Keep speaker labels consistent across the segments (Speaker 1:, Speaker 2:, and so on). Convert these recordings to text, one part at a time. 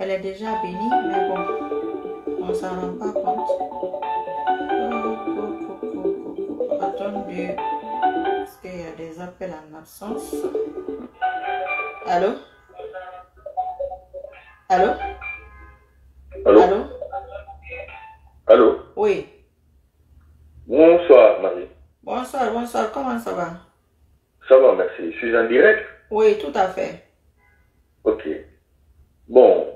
Speaker 1: Elle est déjà bénie, mais bon, on s'en rend pas compte. Attendez, parce qu'il y a des appels en absence. Allô? Allô?
Speaker 2: Allô?
Speaker 1: Allô?
Speaker 2: Allô?
Speaker 1: Oui.
Speaker 2: Bonsoir, Marie.
Speaker 1: Bonsoir, bonsoir, comment ça va?
Speaker 2: Ça va, merci. Je suis en direct?
Speaker 1: Oui, tout à fait.
Speaker 2: Ok. Bon,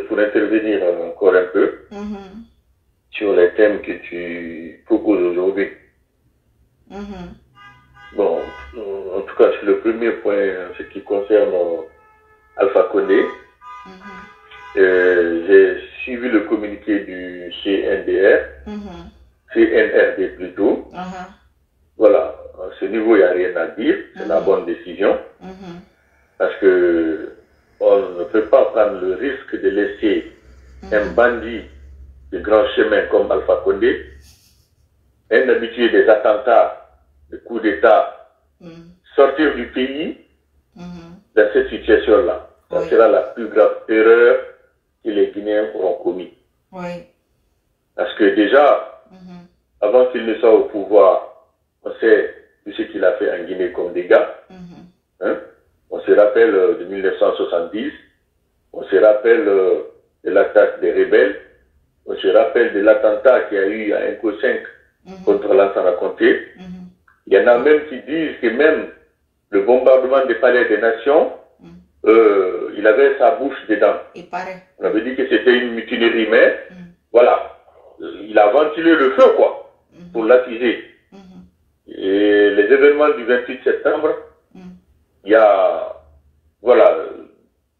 Speaker 2: pour intervenir encore un peu
Speaker 1: Mhm,
Speaker 2: sur les thèmes que tu proposes aujourd'hui.
Speaker 1: mhm,
Speaker 2: Bon, en tout cas, sur le premier point, en ce qui concerne euh, Alpha Condé,
Speaker 1: mhm,
Speaker 2: euh, j'ai suivi le communiqué du CNDR, CNRD plutôt.
Speaker 1: aha,
Speaker 2: Voilà, à ce niveau, il n'y a rien à dire, c'est la bonne décision. Parce que on ne peut pas prendre le risque de laisser un
Speaker 1: mhm,
Speaker 2: bandit de grand chemin comme Alpha Condé, un habitué des attentats, des coups d'État,
Speaker 1: mhm,
Speaker 2: sortir du pays
Speaker 1: mhm.
Speaker 2: dans cette situation-là. Ça
Speaker 1: Oui.
Speaker 2: sera la plus grave erreur que les Guinéens auront commis.
Speaker 1: Oui.
Speaker 2: Parce que déjà, avant qu'il ne soit au pouvoir, on sait tout ce qu'il a fait en Guinée comme dégâts. Hein? On se rappelle euh, de 1970, on se rappelle euh, de l'attaque des rebelles, on se rappelle de l'attentat qu'il y a eu à Inco 5
Speaker 1: mhm,
Speaker 2: contre Lansana Conté.
Speaker 1: mhm,
Speaker 2: Il y en a même qui disent que même le bombardement des palais des nations,
Speaker 1: mhm.
Speaker 2: euh, il avait sa bouche dedans.
Speaker 1: Il paraît.
Speaker 2: On avait dit que c'était une mutinerie, mais
Speaker 1: Mhm,
Speaker 2: voilà, il a ventilé le feu, quoi, pour l'attiser. Et les événements du 28 septembre, il y a, voilà,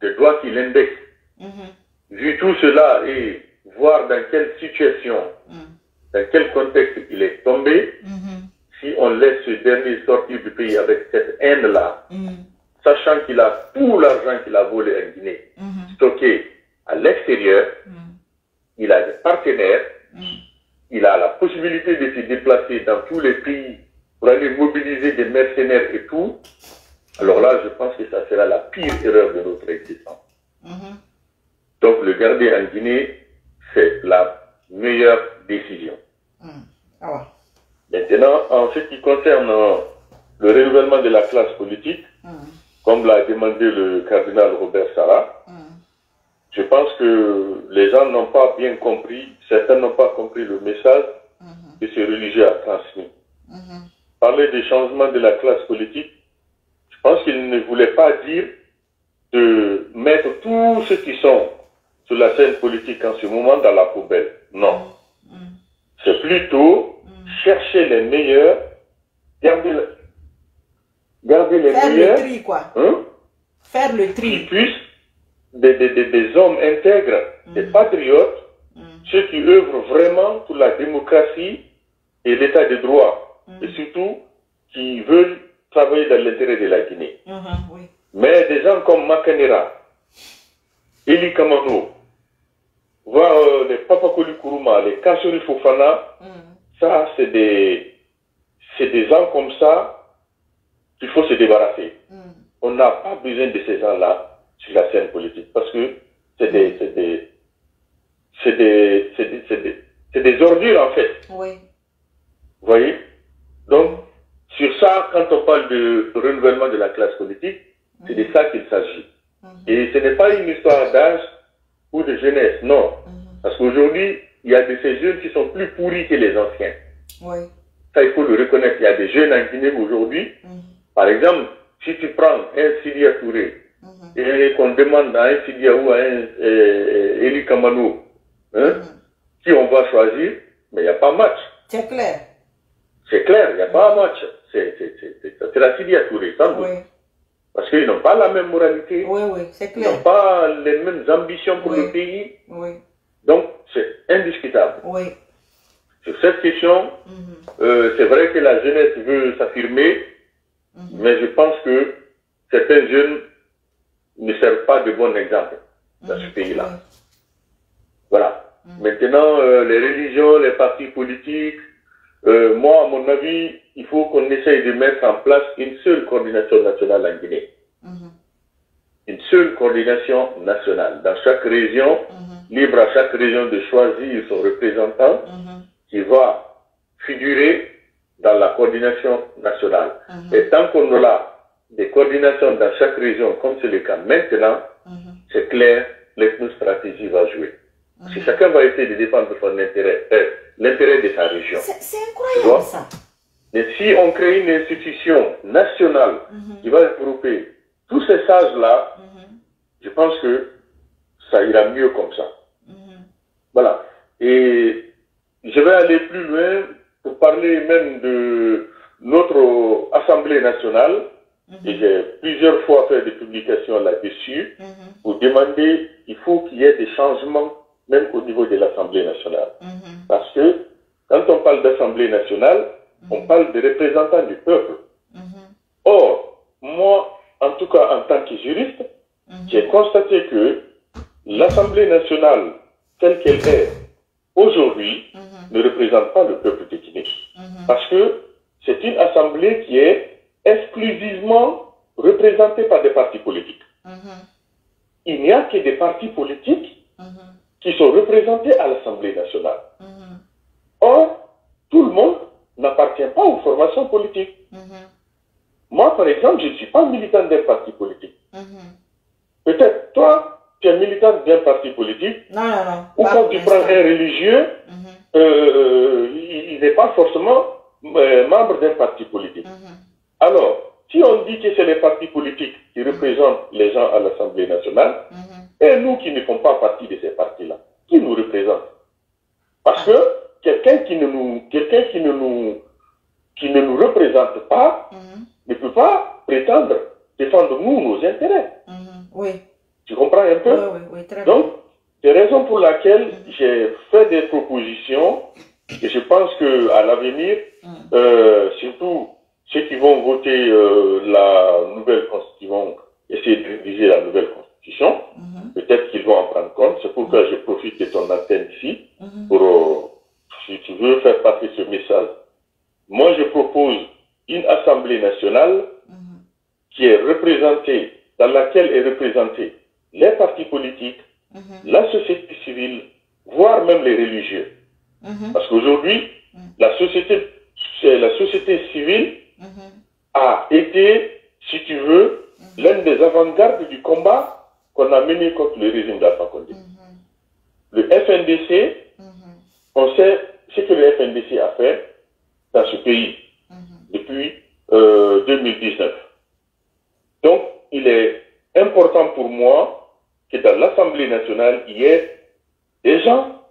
Speaker 2: des doigts qui l'index.
Speaker 1: mhm,
Speaker 2: Vu tout cela et voir dans quelle situation,
Speaker 1: mhm,
Speaker 2: dans quel contexte il est tombé,
Speaker 1: mhm,
Speaker 2: si on laisse ce dernier sortir du pays avec cette haine-là, sachant qu'il a tout l'argent qu'il a volé en Guinée stocké à l'extérieur, il a des partenaires, il a la possibilité de se déplacer dans tous les pays pour aller mobiliser des mercenaires et tout. Alors là, je pense que ça sera la pire erreur de notre existence.
Speaker 1: Mhm.
Speaker 2: Donc le garder en Guinée, c'est la meilleure décision.
Speaker 1: Mhm. Ah ouais.
Speaker 2: Maintenant, en ce qui concerne euh, le renouvellement de la classe politique,
Speaker 1: Mhm.
Speaker 2: comme l'a demandé le cardinal Robert Sarah, je pense que les gens n'ont pas bien compris, certains n'ont pas compris le message que ce religieux a transmis. Parler des changements de la classe politique, pense qu'il ne voulait pas dire de mettre tous ceux qui sont sur la scène politique en ce moment dans la poubelle. Non. C'est plutôt chercher les meilleurs, garder, le- garder les
Speaker 1: Faire le
Speaker 2: meilleurs,
Speaker 1: tri, quoi.
Speaker 2: hein,
Speaker 1: Faire le
Speaker 2: qui
Speaker 1: tri.
Speaker 2: puissent, des, des, des, des hommes intègres, des
Speaker 1: Mhm.
Speaker 2: patriotes,
Speaker 1: Mhm.
Speaker 2: ceux qui œuvrent vraiment pour la démocratie et l'état de droit, et surtout qui veulent travailler dans l'intérêt de la Guinée.
Speaker 1: Oui.
Speaker 2: Mais des gens comme Makanera, Eli Kamano, voire euh, les Papakoli Kuruma, les Kassori Fofana,
Speaker 1: Mhm.
Speaker 2: ça c'est des, c'est des gens comme ça qu'il faut se débarrasser.
Speaker 1: Mhm.
Speaker 2: On n'a pas besoin de ces gens-là sur la scène politique parce que c'est des, c'est des, c'est des, c'est des, des, c'est des ordures en fait.
Speaker 1: Oui.
Speaker 2: Vous voyez? Donc, sur ça, quand on parle de renouvellement de la classe politique, c'est de ça qu'il s'agit.
Speaker 1: Mhm.
Speaker 2: Et ce n'est pas une histoire d'âge ou de jeunesse, non.
Speaker 1: Mhm.
Speaker 2: Parce qu'aujourd'hui, il y a de ces jeunes qui sont plus pourris que les anciens.
Speaker 1: Oui.
Speaker 2: Ça, il faut le reconnaître. Il y a des jeunes en Guinée aujourd'hui.
Speaker 1: Mhm.
Speaker 2: Par exemple, si tu prends un Sidia Touré
Speaker 1: Mhm.
Speaker 2: et qu'on demande à un Sidia ou à un euh, Eli Kamano, hein,
Speaker 1: Mhm.
Speaker 2: qui on va choisir, mais il n'y a pas match.
Speaker 1: C'est clair.
Speaker 2: C'est clair, il n'y a pas match. C'est la Sidia Touré, sans doute.
Speaker 1: Oui.
Speaker 2: Parce qu'ils n'ont pas la même moralité,
Speaker 1: Oui, oui, c'est
Speaker 2: ils n'ont
Speaker 1: clair.
Speaker 2: pas les mêmes ambitions pour
Speaker 1: Oui.
Speaker 2: le pays.
Speaker 1: Oui.
Speaker 2: Donc, c'est indiscutable.
Speaker 1: Oui.
Speaker 2: Sur cette question,
Speaker 1: Mhm.
Speaker 2: euh, c'est vrai que la jeunesse veut s'affirmer,
Speaker 1: Mhm.
Speaker 2: mais je pense que certains jeunes ne servent pas de bon exemple dans ce
Speaker 1: Mhm.
Speaker 2: pays-là. Voilà. Maintenant, euh, les religions, les partis politiques, euh, moi, à mon avis, il faut qu'on essaye de mettre en place une seule coordination nationale en Guinée.
Speaker 1: Mhm.
Speaker 2: Une seule coordination nationale. Dans chaque région,
Speaker 1: Mhm.
Speaker 2: libre à chaque région de choisir son représentant
Speaker 1: Mhm.
Speaker 2: qui va figurer dans la coordination nationale. Et tant qu'on aura des coordinations dans chaque région, comme c'est le cas maintenant, c'est clair, l'ethnostratégie va jouer. Si
Speaker 1: Mhm.
Speaker 2: chacun va essayer de défendre son intérêt, euh, l'intérêt de sa région.
Speaker 1: C'est incroyable ça.
Speaker 2: Mais si on crée une institution nationale
Speaker 1: Mhm.
Speaker 2: qui va regrouper tous ces sages-là,
Speaker 1: Mhm.
Speaker 2: je pense que ça ira mieux comme ça.
Speaker 1: Mhm.
Speaker 2: Voilà. Et je vais aller plus loin pour parler même de notre Assemblée nationale. Et j'ai plusieurs fois fait des publications là-dessus pour demander il faut qu'il y ait des changements même au niveau de l'Assemblée nationale.
Speaker 1: Mhm.
Speaker 2: Parce que quand on parle d'Assemblée nationale, on parle des représentants du peuple.
Speaker 1: Mhm.
Speaker 2: Or, moi, en tout cas en tant que juriste,
Speaker 1: Mhm.
Speaker 2: j'ai constaté que l'Assemblée nationale, telle qu'elle est aujourd'hui,
Speaker 1: Mhm.
Speaker 2: ne représente pas le peuple de Guinée.
Speaker 1: Mhm.
Speaker 2: Parce que c'est une assemblée qui est exclusivement représentée par des partis politiques.
Speaker 1: Mhm.
Speaker 2: Il n'y a que des partis politiques
Speaker 1: Mhm.
Speaker 2: Qui sont représentés à l'Assemblée nationale.
Speaker 1: Mhm.
Speaker 2: Or, tout le monde n'appartient pas aux formations politiques.
Speaker 1: Mhm.
Speaker 2: Moi, par exemple, je ne suis pas militant d'un parti politique.
Speaker 1: Mhm.
Speaker 2: Peut-être toi, tu es militant d'un parti politique,
Speaker 1: Non, non, non.
Speaker 2: ou quand tu prends un religieux,
Speaker 1: Mhm.
Speaker 2: euh, il n'est pas forcément euh, membre d'un parti politique. Alors, si on dit que c'est les partis politiques qui représentent les gens à l'Assemblée nationale. Et nous qui ne font pas partie de ces partis-là, qui nous représente Parce que quelqu'un qui ne nous, quelqu'un qui ne nous, qui ne nous représente pas
Speaker 1: Mhm.
Speaker 2: ne peut pas prétendre défendre nous nos intérêts.
Speaker 1: Mhm. Oui.
Speaker 2: Tu comprends un peu?
Speaker 1: Oui, oui, oui, très bien.
Speaker 2: Donc, c'est la raison pour laquelle j'ai fait des propositions et je pense que à l'avenir,
Speaker 1: Mhm.
Speaker 2: euh, surtout ceux qui vont voter euh, la nouvelle constitution, essayer de réviser la nouvelle constitution,
Speaker 1: Mhm.
Speaker 2: peut-être qu'ils vont en prendre compte. C'est pourquoi je profite de ton antenne ici
Speaker 1: Mhm.
Speaker 2: pour, euh, si tu veux faire passer ce message. Moi, je propose une assemblée nationale
Speaker 1: Mhm.
Speaker 2: qui est représentée, dans laquelle est représentée les partis politiques,
Speaker 1: Mhm.
Speaker 2: la société civile, voire même les religieux.
Speaker 1: Mhm.
Speaker 2: Parce qu'aujourd'hui,
Speaker 1: Mm.
Speaker 2: la société, c'est la société civile
Speaker 1: Mhm.
Speaker 2: a été, si tu veux, l'un des avant-gardes du combat qu'on a mené contre le régime d'Alpha Condé.
Speaker 1: Mhm.
Speaker 2: Le FNDC,
Speaker 1: Mhm.
Speaker 2: on sait ce que le FNDC a fait dans ce pays
Speaker 1: Mhm.
Speaker 2: depuis euh, 2019. Donc, il est important pour moi que dans l'Assemblée nationale, il y ait des gens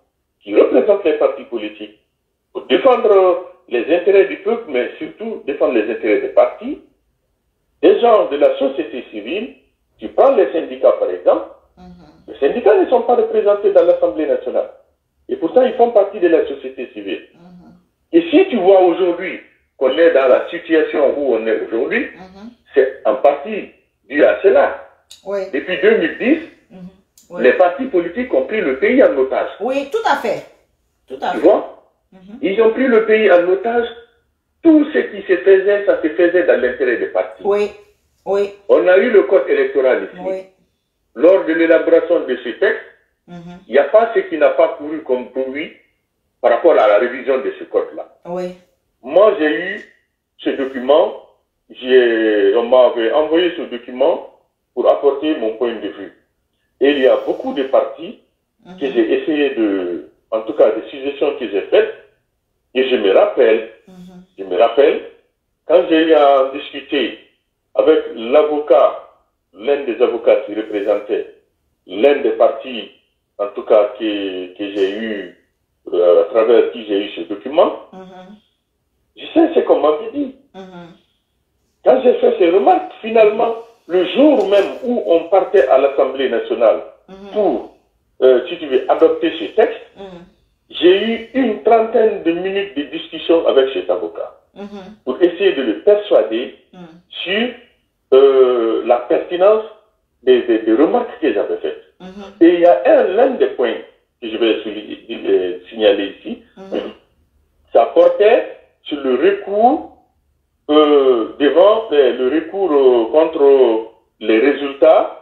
Speaker 2: qui représentent les partis politiques pour défendre les intérêts du peuple, mais surtout défendre les intérêts des partis, des gens de la société civile, tu prends les syndicats par exemple,
Speaker 1: Mhm.
Speaker 2: les syndicats ne sont pas représentés dans l'Assemblée nationale. Et pourtant, ils font partie de la société civile.
Speaker 1: Mhm.
Speaker 2: Et si tu vois aujourd'hui qu'on est dans la situation où on est aujourd'hui,
Speaker 1: Mhm.
Speaker 2: c'est en partie dû à cela.
Speaker 1: Oui.
Speaker 2: Depuis 2010,
Speaker 1: Mhm. Oui.
Speaker 2: les partis politiques ont pris le pays en otage.
Speaker 1: Oui, tout à fait. Tout à
Speaker 2: Tu
Speaker 1: fait.
Speaker 2: vois. Ils ont pris le pays en otage. Tout ce qui se faisait, ça se faisait dans l'intérêt des partis.
Speaker 1: Oui. Oui.
Speaker 2: On a eu le code électoral ici.
Speaker 1: Oui.
Speaker 2: Lors de l'élaboration de ce texte,
Speaker 1: Mhm.
Speaker 2: il n'y a pas ce qui n'a pas couru comme bruit par rapport à la révision de ce code-là.
Speaker 1: Oui.
Speaker 2: Moi, j'ai eu ce document, on m'avait envoyé ce document pour apporter mon point de vue. Et il y a beaucoup de parties que
Speaker 1: Mhm.
Speaker 2: j'ai essayé de, en tout cas des suggestions que j'ai faites, et je me rappelle,
Speaker 1: Mhm.
Speaker 2: je me rappelle, quand j'ai eu à discuter avec l'avocat, l'un des avocats qui représentait l'un des partis, en tout cas que, que j'ai eu, euh, à travers qui j'ai eu ce document,
Speaker 1: Mhm.
Speaker 2: je sais ce qu'on m'avait dit.
Speaker 1: Mhm.
Speaker 2: Quand j'ai fait ces remarques, finalement, le jour même où on partait à l'Assemblée nationale
Speaker 1: Mhm.
Speaker 2: pour, euh, si tu veux, adopter ce texte, j'ai eu une trentaine de minutes de discussion avec cet avocat
Speaker 1: Mhm.
Speaker 2: pour essayer de le persuader
Speaker 1: Mhm.
Speaker 2: sur euh, la pertinence des, des- des remarques que j'avais faites.
Speaker 1: Mhm.
Speaker 2: Et il y a un, l'un des points que je vais euh, signaler ici,
Speaker 1: Mhm.
Speaker 2: ça portait sur le recours euh, devant le recours contre les résultats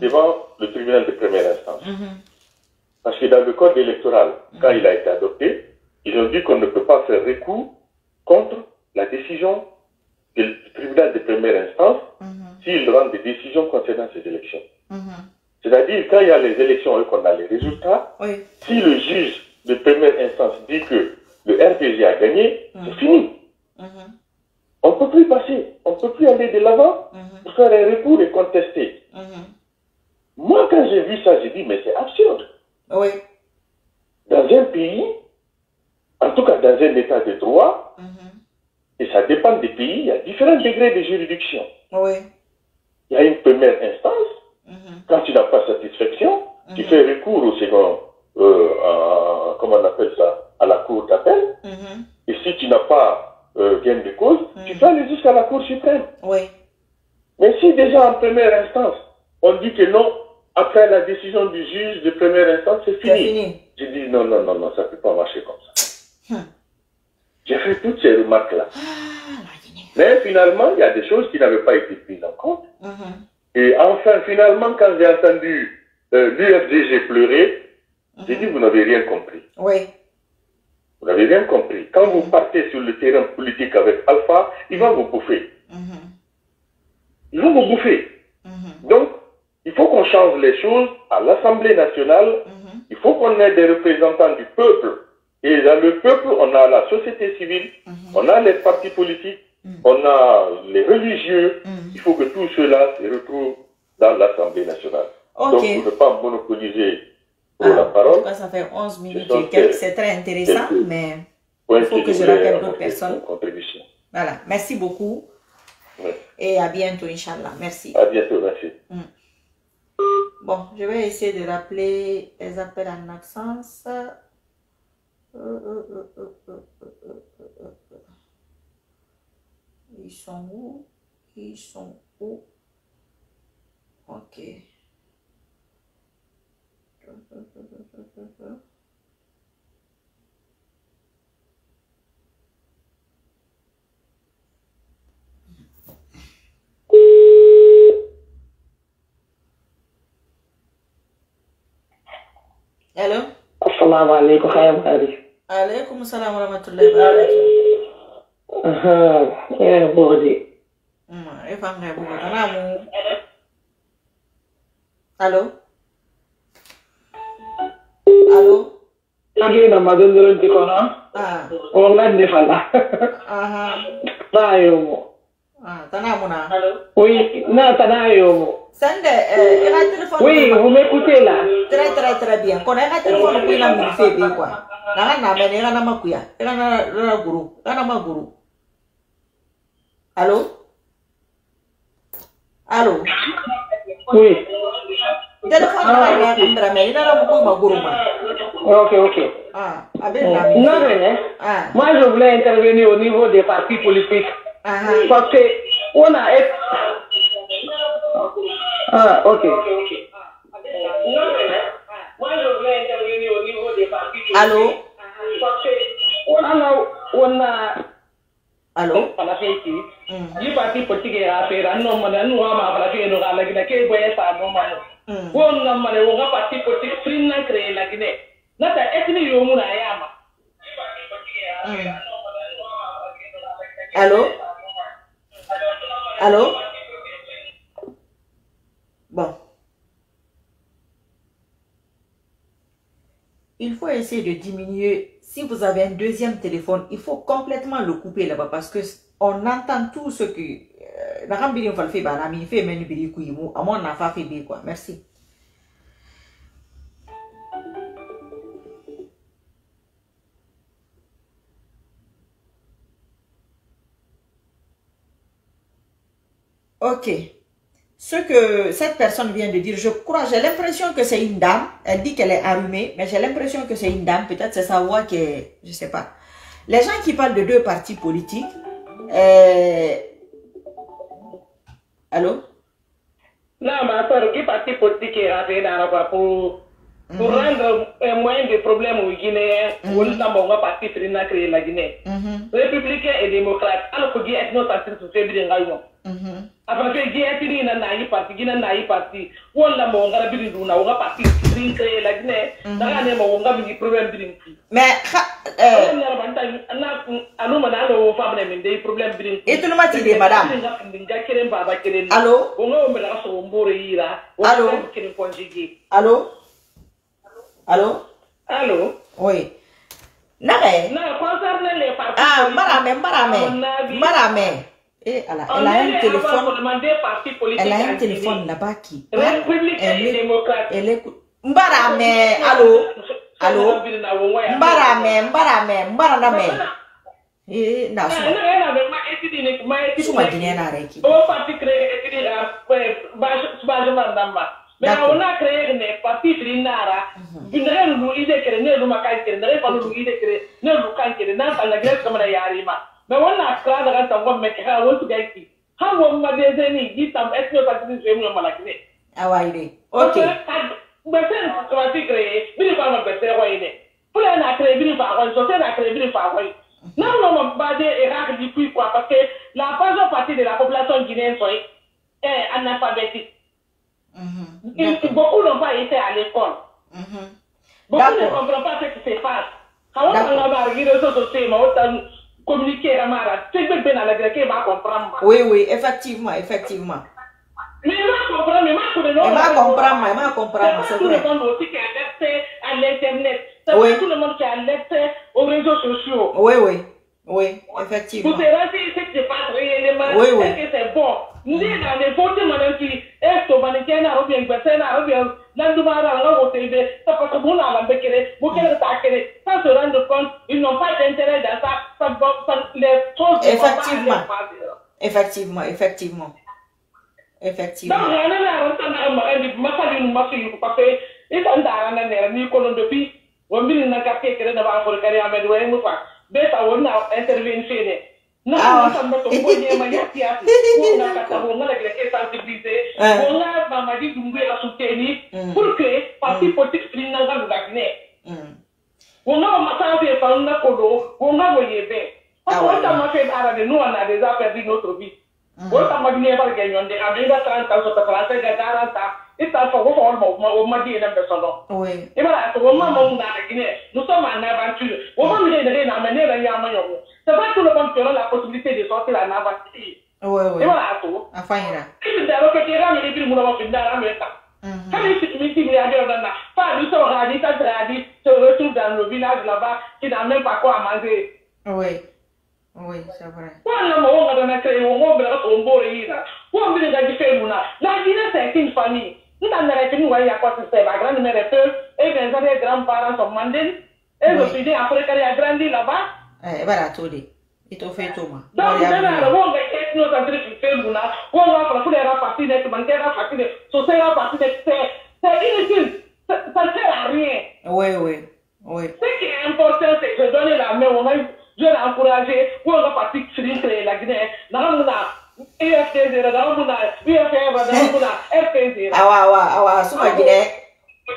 Speaker 2: devant le tribunal de première instance. Parce que dans le code électoral, quand il a été adopté, ils ont dit qu'on ne peut pas faire recours contre la décision du tribunal de première instance
Speaker 1: Mhm.
Speaker 2: s'il rend des décisions concernant ces élections.
Speaker 1: Mhm.
Speaker 2: C'est-à-dire, quand il y a les élections et qu'on a les résultats,
Speaker 1: Oui.
Speaker 2: si le juge de première instance dit que le RPG a gagné, c'est fini.
Speaker 1: Mhm.
Speaker 2: On ne peut plus passer, on ne peut plus aller de l'avant
Speaker 1: Mhm.
Speaker 2: pour faire un recours et contester.
Speaker 1: Mhm.
Speaker 2: Moi, quand j'ai vu ça, j'ai dit, mais c'est absurde.
Speaker 1: Oui.
Speaker 2: Dans un pays, en tout cas dans un état de droit,
Speaker 1: Mhm.
Speaker 2: Et ça dépend des pays, il y a différents degrés de juridiction.
Speaker 1: Oui.
Speaker 2: Il y a une première instance,
Speaker 1: Mhm.
Speaker 2: quand tu n'as pas satisfaction, tu
Speaker 1: Mhm.
Speaker 2: fais recours au second, euh, à- comment on appelle ça, à la cour d'appel.
Speaker 1: Mhm.
Speaker 2: Et si tu n'as pas euh, gain de cause, tu peux aller jusqu'à la cour suprême.
Speaker 1: Oui.
Speaker 2: Mais si déjà en première instance, on dit que non, après la décision du juge de première instance, c'est
Speaker 1: C'est
Speaker 2: fini.
Speaker 1: fini.
Speaker 2: J'ai dit non, non, non, non, ça ne peut pas marcher comme ça.
Speaker 1: Hmm.
Speaker 2: J'ai fait toutes ces remarques-là.
Speaker 1: Ah.
Speaker 2: Mais finalement, il y a des choses qui n'avaient pas été prises en compte.
Speaker 1: Mhm.
Speaker 2: Et enfin, finalement, quand j'ai entendu euh, l'UFDG pleurer, j'ai dit, vous n'avez rien compris.
Speaker 1: Oui.
Speaker 2: Vous n'avez rien compris. Quand vous partez sur le terrain politique avec Alpha, il va vous bouffer. Il va vous bouffer. Donc, il faut qu'on change les choses à l'Assemblée nationale. Il faut qu'on ait des représentants du peuple. Et dans le peuple, on a la société civile,
Speaker 1: Mhm.
Speaker 2: on a les partis politiques,
Speaker 1: Mhm.
Speaker 2: on a les religieux.
Speaker 1: Mhm.
Speaker 2: Il faut que tout cela se retrouve dans l'Assemblée nationale.
Speaker 1: Ok.
Speaker 2: Donc, pour ne pas monopoliser
Speaker 1: Ah,
Speaker 2: la
Speaker 1: en
Speaker 2: parole,
Speaker 1: tout cas, ça fait 11 minutes et C'est très intéressant, mais
Speaker 2: il
Speaker 1: faut que je rappelle d'autres personnes. Voilà. Merci beaucoup et à bientôt, Inch'Allah. Merci.
Speaker 2: À bientôt, merci.
Speaker 1: Bon, je vais essayer de rappeler les appels en absence. Ils sont où? Ils sont où? Ok. Allô?
Speaker 3: Asalaamaaleykum xayma
Speaker 1: alaikum
Speaker 3: salam warahmatullahi wabarakatuh ene
Speaker 1: boodi e fanga e boodi ana mo alo
Speaker 3: alo agina ah. magandironti kono on lanndi fala
Speaker 1: ah. tanayomo ah, tanamona
Speaker 3: oui na tanayomo sande
Speaker 1: ena eh, téléphone
Speaker 3: oui vous m'écoutez là
Speaker 1: très très très bien. Kono ena téléphone kuinamini feeɓe quoi kwa nanga na me ina na makuya ina na na guru ina na maguru allo allo
Speaker 3: Oui.
Speaker 1: téléphone na ya kumbra me ina na mu maguru ma
Speaker 3: Ok, ok.
Speaker 1: ah abin na mi
Speaker 3: Non, mais,
Speaker 1: ah
Speaker 3: moi je voulais intervenir au niveau des partis politiques.
Speaker 1: aha
Speaker 3: Parce que on a. Ah, ok. Moi je
Speaker 1: Alo?
Speaker 3: Alo? Wana... Alo?
Speaker 1: Palafeki.
Speaker 3: Yi pati potike ya fera, no mana, no ama palafeki no gala gina, ke boye sa no mana. Wona mana, wona pati potike, frin na kre la gine. Nata etni yomu na
Speaker 1: yama. Alo? Alo? Bon. il faut essayer de diminuer. Si vous avez un deuxième téléphone, il faut complètement le couper là-bas parce que on entend tout ce que. Euh, Merci. Ok. Ce que cette personne vient de dire, je crois, j'ai l'impression que c'est une dame. Elle dit qu'elle est allumée, mais j'ai l'impression que c'est une dame. Peut-être c'est sa voix qui est, je sais pas. Les gens qui parlent de deux partis politiques, euh... allô?
Speaker 3: na ma sar gi parti politique fe na ra ba pour
Speaker 4: pour rendre un moyen de problème aux Guinéens, on va partir pour créer la Guinée. Républicain et démocrate, alors que Guinée est notre actrice, c'est bien après que Guinée tini na na yi parti Guinée na yi parti wala mo ngara biri duna nga parti green créer la Guinée daga ne. Mo nga bi problème biri
Speaker 1: mais
Speaker 4: euh na anu mana no femme ne min des problème biri
Speaker 1: et tout le monde dit madame allô
Speaker 4: ngo me la so mbore yira
Speaker 1: allô allô allô
Speaker 4: allô
Speaker 1: oui Nare.
Speaker 4: Non, concernant les partis
Speaker 1: Ah, Marame, Marame, Marame. Eh, elle a, elle a un téléphone. Elle a un téléphone là-bas qui. Elle
Speaker 4: et démocrate.
Speaker 1: elle est. Mbarame, allô, allô. Eh, na suma. Suma guinéen na reki.
Speaker 4: O parti créé et. Mais on a créé une parti frinara. Bindere lu ide kere ne lu makai kere ne fa lu ide kere ne lu kan kere na ta na gres kamara yarima. Mais on a créé daga ta ngom me ka wo tu gaiki. Ha wo ma de zeni gi tam etno parti ni zemu malakine.
Speaker 1: Awaire. Ok.
Speaker 4: Gbèsè parti créé, bini fa ma gbèsè ko ine. Pour na créé bini fa ko, so na créé bini fa ko. Non, non, non, basé Irak du puis quoi, parce que la majeure partie de la population guinéenne sont est analphabétique. Ils- Beaucoup n'ont pas été à l'école. Beaucoup ne
Speaker 1: D'accord.
Speaker 4: comprennent pas ce qui se passe. Quand on a marre, les réseaux sociaux, mais autant communiquer à Mara, tu peux bien grecque, il va comprendre.
Speaker 1: Oui, oui, effectivement, effectivement.
Speaker 4: Mais il va comprendre, mais moi, je ne
Speaker 1: va comprendre, elle va comprendre, c'est
Speaker 4: tout le monde aussi qui accès à l'Internet. C'est
Speaker 1: Oui.
Speaker 4: tout le monde qui accès aux réseaux sociaux.
Speaker 1: Oui, oui, oui, effectivement.
Speaker 4: te rassurer, ce qui se passe réellement,
Speaker 1: Oui, oui.
Speaker 4: est-ce que c'est bon? Nous, dans les photos, madame, qui est au mannequin, à bien, personne, à bien, l'endumara, là, au TV, ça passe bon à la béquerre, vous qu'elle s'accélère, sans se rendre
Speaker 1: Effectivement.
Speaker 4: passer.
Speaker 1: Effectivement, effectivement.
Speaker 4: Donc,
Speaker 1: Effectivement.
Speaker 4: on a la rentana, on dit, ma famille, nous, ma fille, parce que, ils sont dans la nerf, ni qu'on depuis, on dit, n'a qu'à faire que d'abord pour le carrière, mais ouais, nous, quoi. Mais ça, on a intervenu chez nous. Non,
Speaker 1: Ah.
Speaker 4: non, ça me tombe, on y est, ma yaki, yaki. On a qu'à savoir, on a la greffe sensibilisée.
Speaker 1: Ah.
Speaker 4: On a Mamadi Doumbé à soutenir
Speaker 1: Mm.
Speaker 4: pour que, parti politique, finisse dans la Guinée.
Speaker 1: Mm.
Speaker 4: Wonga masafi fanga kodo, wonga woyebe. Parce
Speaker 1: Ah
Speaker 4: que
Speaker 1: ouais.
Speaker 4: on t'a fait arabe, nous on a déjà perdu notre vie. On t'a magné par gagnon de Amiga 30 ans, sur 35 40 ans. Et ça fait qu'on m'a on m'a dit un peu son nom.
Speaker 1: Oui.
Speaker 4: Et voilà, on m'a mon dans la Guinée. Nous sommes en aventure. On va me dire à mener la yamayo. C'est pas tout le monde qui aura la possibilité de sortir en aventure.
Speaker 1: Oui,
Speaker 4: Et
Speaker 1: oui.
Speaker 4: voilà tout.
Speaker 1: Enfin, il a.
Speaker 4: Et puis d'ailleurs que tu as mis les billes moulins dans la main.
Speaker 1: Mhm.
Speaker 4: Quand les multimilliardaires dans la pas nous sommes radis, quand radis se retrouvent dans le village là-bas qui n'a même pas quoi à manger.
Speaker 1: Oui. Oui, c'est vrai.
Speaker 4: Wala mo wonga na kre wo mo bra ko mbore ira. Wo mbele ga dife muna. La Guinée c'est une famille. Nous dans la République wa ya quoi c'est ma grande mère est peu et mes années grands-parents sont mandés. Et je
Speaker 1: Oui.
Speaker 4: suis né après qu'elle a grandi là-bas.
Speaker 1: Eh, bara tole. Ito fe toma.
Speaker 4: Donc dans la wonga est nos centres fait muna. Wonga pour pour la partie de bancaire la partie de social la partie de c'est c'est inutile. Ça ça ne sert à rien.
Speaker 1: Oui, oui. Oui.
Speaker 4: Ce qui est important, c'est de donner la main au moins, je l'ai encouragé, pour la la Guinée, dans le UFT0, dans le UFT, dans le FT0.
Speaker 1: Awa, awa, awa. Suma gine.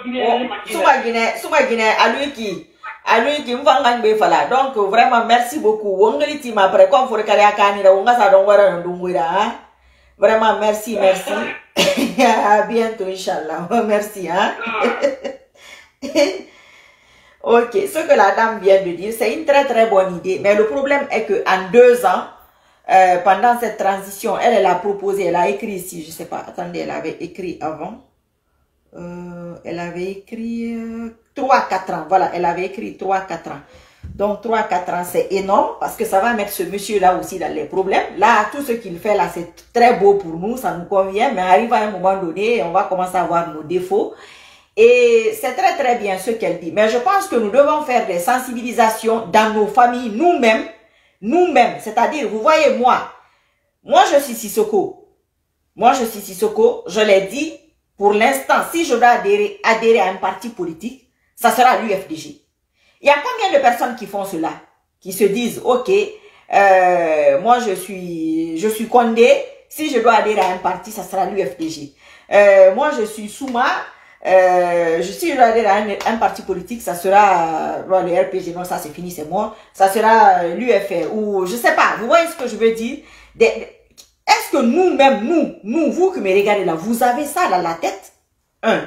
Speaker 4: Guinée.
Speaker 1: Suma gine. Alui ki. Alui ki mfanga ngbe fala. Donc, vraiment, merci beaucoup. Wongli team après, comme faut kali akani da wonga sa don wara ndungwira, hein? Vraiment, merci, merci. à bientôt, Inch'Allah. Merci, hein? Ok, ce que la dame vient de dire, c'est une très très bonne idée. Mais le problème est que en deux ans, euh, pendant cette transition, elle, elle a proposé, elle a écrit ici, je sais pas, attendez, elle avait écrit avant. Euh, elle avait écrit euh, 3-4 ans, voilà, elle avait écrit 3-4 ans. Donc 3-4 ans, c'est énorme parce que ça va mettre ce monsieur-là aussi dans les problèmes. Là, tout ce qu'il fait là, c'est très beau pour nous, ça nous convient, mais arrive à un moment donné, on va commencer à voir nos défauts. Et c'est très très bien ce qu'elle dit. Mais je pense que nous devons faire des sensibilisations dans nos familles, nous-mêmes, nous-mêmes. C'est-à-dire, vous voyez moi, moi je suis Sissoko. Moi je suis Sissoko, je l'ai dit, pour l'instant, si je dois adhérer, adhérer à un parti politique, ça sera l'UFDG. Il y a combien de personnes qui font cela? Qui se disent, ok, euh, moi je suis, je suis Condé, si je dois adhérer à un parti, ça sera l'UFDG. Euh, moi je suis Souma, euh, je suis allé dans un, parti politique, ça sera bon, le RPG, non, ça c'est fini, c'est mort. Ça sera euh, l'UFR ou je sais pas. Vous voyez ce que je veux dire? Est-ce que nous-mêmes, nous, nous, vous qui me regardez là, vous avez ça dans la tête? Un.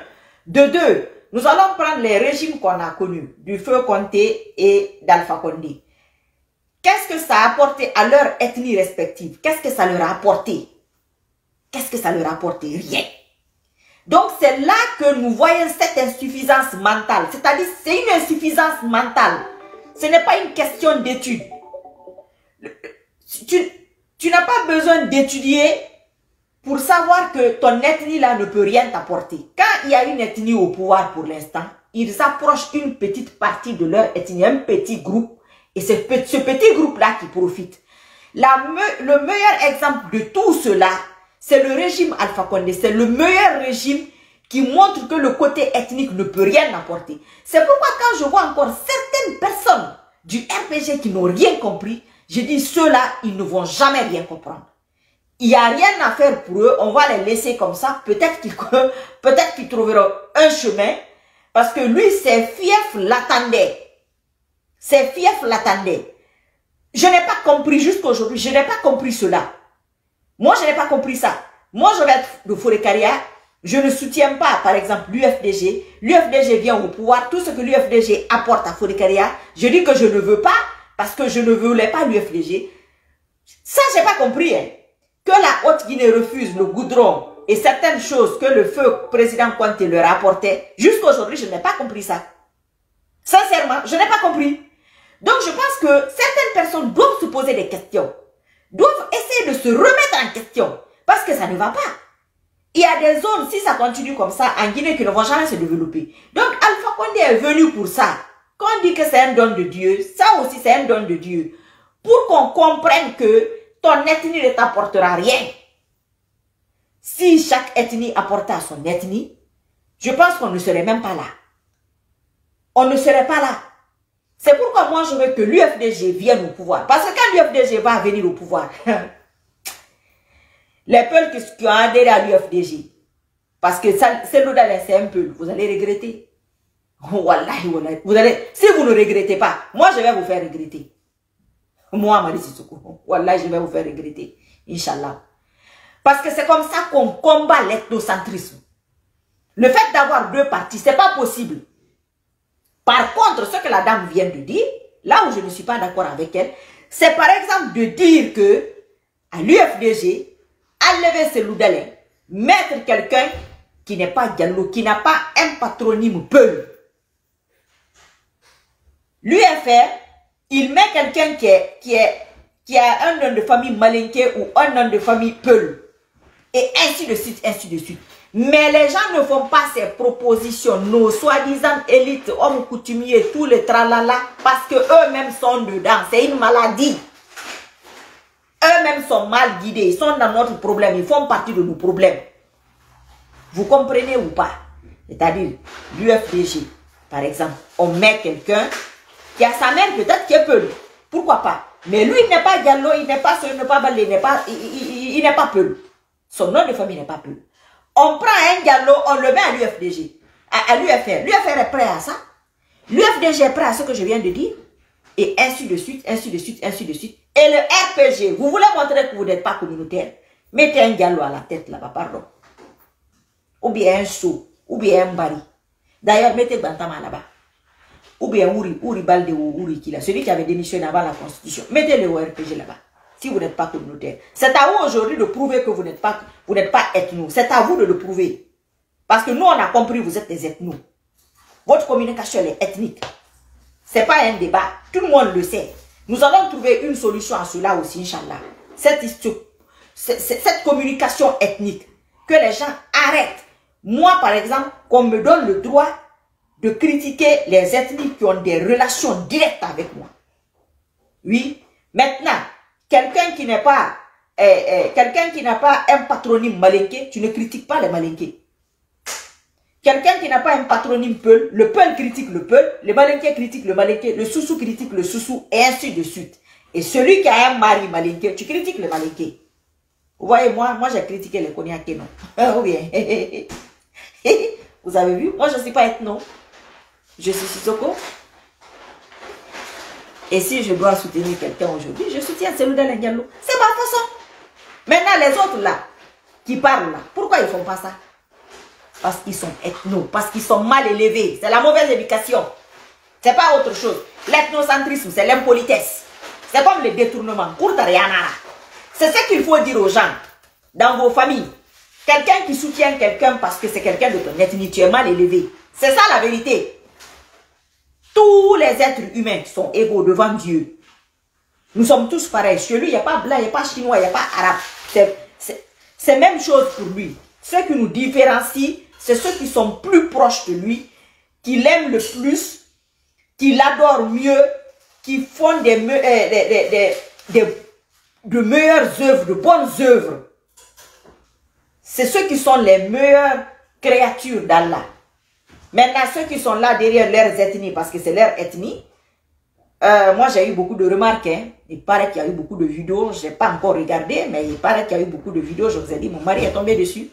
Speaker 1: De deux, nous allons prendre les régimes qu'on a connus, du feu Conté et d'Alpha Condé. Qu'est-ce que ça a apporté à leur ethnie respective? Qu'est-ce que ça leur a apporté? Qu'est-ce que ça leur a apporté? Rien. Donc c'est là que nous voyons cette insuffisance mentale. C'est-à-dire c'est une insuffisance mentale. Ce n'est pas une question d'étude. Tu, n'as pas besoin d'étudier pour savoir que ton ethnie là ne peut rien t'apporter. Quand il y a une ethnie au pouvoir pour l'instant, ils approchent une petite partie de leur ethnie, un petit groupe, et c'est ce petit groupe-là qui profite. Le meilleur exemple de tout cela, c'est le régime Alpha Condé. C'est le meilleur régime qui montre que le côté ethnique ne peut rien apporter. C'est pourquoi quand je vois encore certaines personnes du RPG qui n'ont rien compris, je dis ceux-là, ils ne vont jamais rien comprendre. Il n'y a rien à faire pour eux, on va les laisser comme ça, peut-être qu'ils peut trouveront un chemin, parce que lui, ses fiefs l'attendaient. Ses fiefs l'attendaient. Je n'ai pas compris jusqu'aujourd'hui, je n'ai pas compris cela. Moi, je n'ai pas compris ça. Moi, je vais être de Forécaria. Je ne soutiens pas, par exemple, l'UFDG. L'UFDG vient au pouvoir. Tout ce que l'UFDG apporte à Forécaria, je dis que je ne veux pas parce que je ne voulais pas l'UFDG. Ça, j'ai pas compris. Hein. Que la Haute-Guinée refuse le goudron et certaines choses que le feu président Conte leur apportait, jusqu'à aujourd'hui, je n'ai pas compris ça. Sincèrement, je n'ai pas compris. Donc, je pense que certaines personnes doivent se poser des questions doivent essayer de se remettre en question parce que ça ne va pas. Il y a des zones, si ça continue comme ça, en Guinée, qui ne vont jamais se développer. Donc, Alpha Condé est venu pour ça. Quand on dit que c'est un don de Dieu, ça aussi c'est un don de Dieu. Pour qu'on comprenne que ton ethnie ne t'apportera rien. Si chaque ethnie apportait à son ethnie, je pense qu'on ne serait même pas là. On ne serait pas là. C'est pourquoi moi je veux que l'UFDG vienne au pouvoir. Parce que quand l'UFDG va venir au pouvoir, les peuples qui ont adhéré à l'UFDG, parce que c'est l'Odalé, c'est un peu, vous allez regretter. Wallahi, wallahi. Vous allez, si vous ne regrettez pas, moi je vais vous faire regretter. Moi, Marie Wallahi, je vais vous faire regretter. Inch'Allah. Parce que c'est comme ça qu'on combat l'ethnocentrisme. Le fait d'avoir deux partis, c'est pas possible. Par contre, ce que la dame vient de dire, là où je ne suis pas d'accord avec elle, c'est par exemple de dire que à l'UFDG, enlever ce loudelin, mettre quelqu'un qui n'est pas Diallo, qui n'a pas un patronyme Peul. L'UFR, il met quelqu'un qui, a un nom de famille malinqué ou un nom de famille Peul. Et ainsi de suite, ainsi de suite. Mais les gens ne font pas ces propositions, nos soi-disant élites, hommes coutumiers, tous les tralala, parce que eux-mêmes sont dedans. C'est une maladie. Eux-mêmes sont mal guidés, ils sont dans notre problème, ils font partie de nos problèmes. Vous comprenez ou pas? C'est-à-dire, l'UFDG, par exemple, on met quelqu'un qui a sa mère peut-être qui est peu. Pourquoi pas? Mais lui, il n'est pas gallo, il n'est pas ce, il n'est pas balé, il n'est pas, il, n'est pas peu. Son nom de famille n'est pas peu. On prend un galop, on le met à l'UFDG, à, l'UFR. L'UFR est prêt à ça. L'UFDG est prêt à ce que je viens de dire. Et ainsi de suite, ainsi de suite, ainsi de suite. Et le RPG, vous voulez montrer que vous n'êtes pas communautaire. Mettez un galop à la tête là-bas, pardon. Ou bien un seau, ou bien un bari. D'ailleurs, mettez Bantama là-bas. Ou bien Ouri, Ouri Balde ou Ouri Kila, celui qui avait démissionné avant la Constitution. Mettez-le au RPG là-bas si vous n'êtes pas communautaire. C'est à vous aujourd'hui de prouver que vous n'êtes pas, vous n'êtes pas ethno. C'est à vous de le prouver. Parce que nous, on a compris, vous êtes des ethnos. Votre communication est ethnique. C'est pas un débat. Tout le monde le sait. Nous allons trouver une solution à cela aussi, Inch'Allah. Cette, cette communication ethnique. Que les gens arrêtent. Moi, par exemple, qu'on me donne le droit de critiquer les ethnies qui ont des relations directes avec moi. Oui. Maintenant, Quelqu'un qui n'est pas, eh, eh, quelqu'un qui n'a pas un patronyme malinqué, tu ne critiques pas les malinqués. Quelqu'un qui n'a pas un patronyme peul, le peul critique le peul, le malinqué critique le malinqué, le sous-sous critique le sous-sous, et ainsi de suite. Et celui qui a un mari malinqué, tu critiques le malinqué. Vous voyez, moi, moi j'ai critiqué les cognacs, non? Ah, oui. Vous avez vu? Moi, je ne suis pas ethno. Je suis Sissoko. Et si je dois soutenir quelqu'un aujourd'hui, je soutiens celui Diallo. C'est ma façon. Maintenant, les autres là, qui parlent là, pourquoi ils ne font pas ça? Parce qu'ils sont ethno, parce qu'ils sont mal élevés. C'est la mauvaise éducation. C'est pas autre chose. L'ethnocentrisme, c'est l'impolitesse. C'est comme le détournement. C'est ce qu'il faut dire aux gens dans vos familles. Quelqu'un qui soutient quelqu'un parce que c'est quelqu'un de ton ethnie, tu es mal élevé. C'est ça la vérité. Tous les êtres humains sont égaux devant Dieu. Nous sommes tous pareils. Chez lui, il n'y a pas blanc, il n'y a pas chinois, il n'y a pas arabe. C'est même chose pour lui. Ce qui nous différencie, c'est ceux qui sont plus proches de lui, qui l'aiment le plus, qui l'adorent mieux, qui font des, euh, de meilleures œuvres, de bonnes œuvres. C'est ceux qui sont les meilleures créatures d'Allah. Maintenant, ceux qui sont là derrière leurs ethnies, parce que c'est leur ethnie, euh, moi j'ai eu beaucoup de remarques. Hein. Il paraît qu'il y a eu beaucoup de vidéos. Je n'ai pas encore regardé, mais il paraît qu'il y a eu beaucoup de vidéos. Je vous ai dit, mon mari est tombé dessus.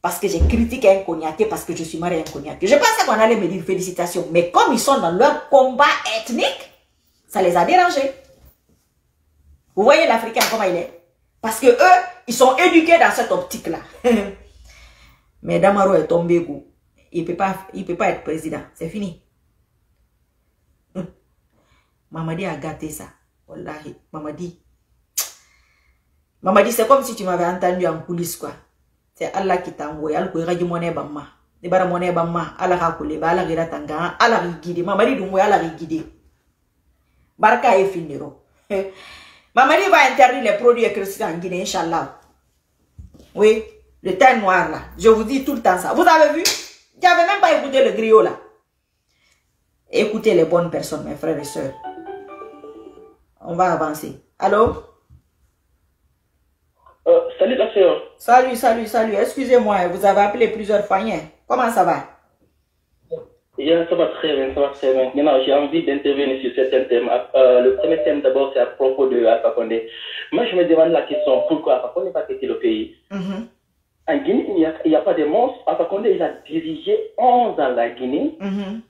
Speaker 1: Parce que j'ai critiqué un cognac parce que je suis mariée à un cognac. Je pensais qu'on allait me dire félicitations. Mais comme ils sont dans leur combat ethnique, ça les a dérangés. Vous voyez l'Africain comment il est? Parce que eux, ils sont éduqués dans cette optique-là. mais Damaro est tombé, il ne peut, peut pas être président. C'est fini. Mamadi a gâté ça. Wallahi, Mamadi. Mamadi, c'est comme si tu m'avais entendu en coulisses, quoi. C'est Allah qui t'a envoyé. Allah qui t'a envoyé. Ne ala ka kule ba ala gira tanga. Ala ri guide mamadi dum ala ri guide barka e finiro mamadi va interdire les produits chrétiens en Guinée inchallah. Oui le teint noir là. Je vous dis tout le temps ça. Vous avez vu? J'avais même pas écouté le griot là. Écoutez les bonnes personnes mes frères et sœurs on va avancer. Allô?
Speaker 3: Euh, Salut la sœur.
Speaker 1: Salut, salut, salut. Excusez-moi, vous avez appelé plusieurs fois. Hein. Comment ça va?
Speaker 3: Ça va très bien, ça va très bien. J'ai envie d'intervenir sur certains thèmes. Euh, le premier thème d'abord, c'est à propos de Alpha Condé. Moi, je me demande la question, pourquoi Alpha Condé n'a pas quitté le pays?
Speaker 1: Mm-hmm.
Speaker 3: En Guinée, il n'y a, pas de monstres. Alpha Condé, il a dirigé 11 ans la Guinée.
Speaker 1: Mm-hmm.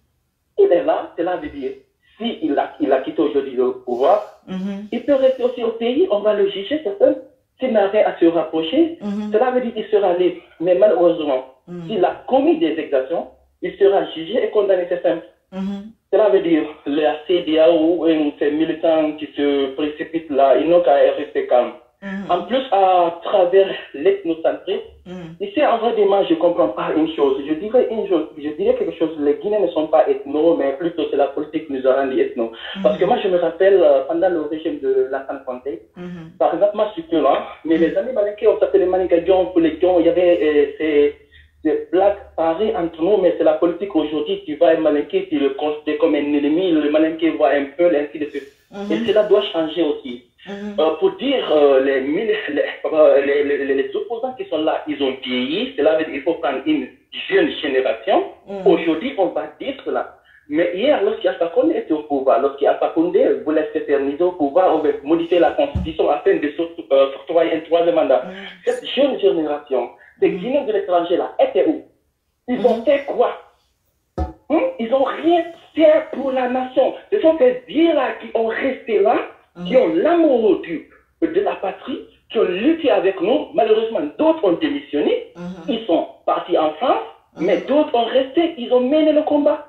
Speaker 3: Il est là, c'est là de dire s'il a, il a quitté aujourd'hui le pouvoir,
Speaker 1: mm-hmm.
Speaker 3: il peut rester aussi au pays, on va le juger, certain. S'il n'a rien à se rapprocher,
Speaker 1: mm-hmm.
Speaker 3: cela veut dire qu'il sera libre. Mais malheureusement,
Speaker 1: mm-hmm.
Speaker 3: s'il a commis des exactions, il sera jugé et condamné, c'est simple. Cela veut dire la CDAO ou ces militants qui se précipitent là, ils n'ont qu'à rester calmes. En plus, à travers l'ethnocentrisme, ici, en vrai, je ne comprends pas une chose. Je dirais une chose, je dirais quelque chose. Les Guinéens ne sont pas ethno, mais plutôt c'est la politique qui nous a rendu ethno. Parce que moi, je me rappelle, euh, pendant le régime de la Conté, par exemple, moi, je suis là, mais les amis malinqués, on s'appelait Manigadjon, pour les il y avait euh, ces, ces blagues pareilles entre nous, mais c'est la politique aujourd'hui qui va un malinqué, qui le considère comme un ennemi, le malinqué voit un peu l'ainsi de suite. Et cela doit changer aussi. Euh, pour dire euh, les, euh, les, les, les, opposants qui sont là, ils ont vieilli, cela veut dire qu'il faut prendre une jeune génération. Aujourd'hui, on va dire cela. Mais hier, lorsqu'Alpha Condé était au pouvoir, lorsqu'Alpha Condé voulait s'éterniser au pouvoir, on va modifier la constitution afin de s'octroyer un troisième mandat. Cette jeune génération, ces Guinéens de l'étranger là, étaient où? Ils ont fait quoi? Hein? Ils n'ont rien fait pour la nation. Ce sont ces vieux-là qui ont resté là qui ont l'amour de la patrie, qui ont lutté avec nous. Malheureusement, d'autres ont démissionné. Ils sont partis en France, mais d'autres ont resté. Ils ont mené le combat.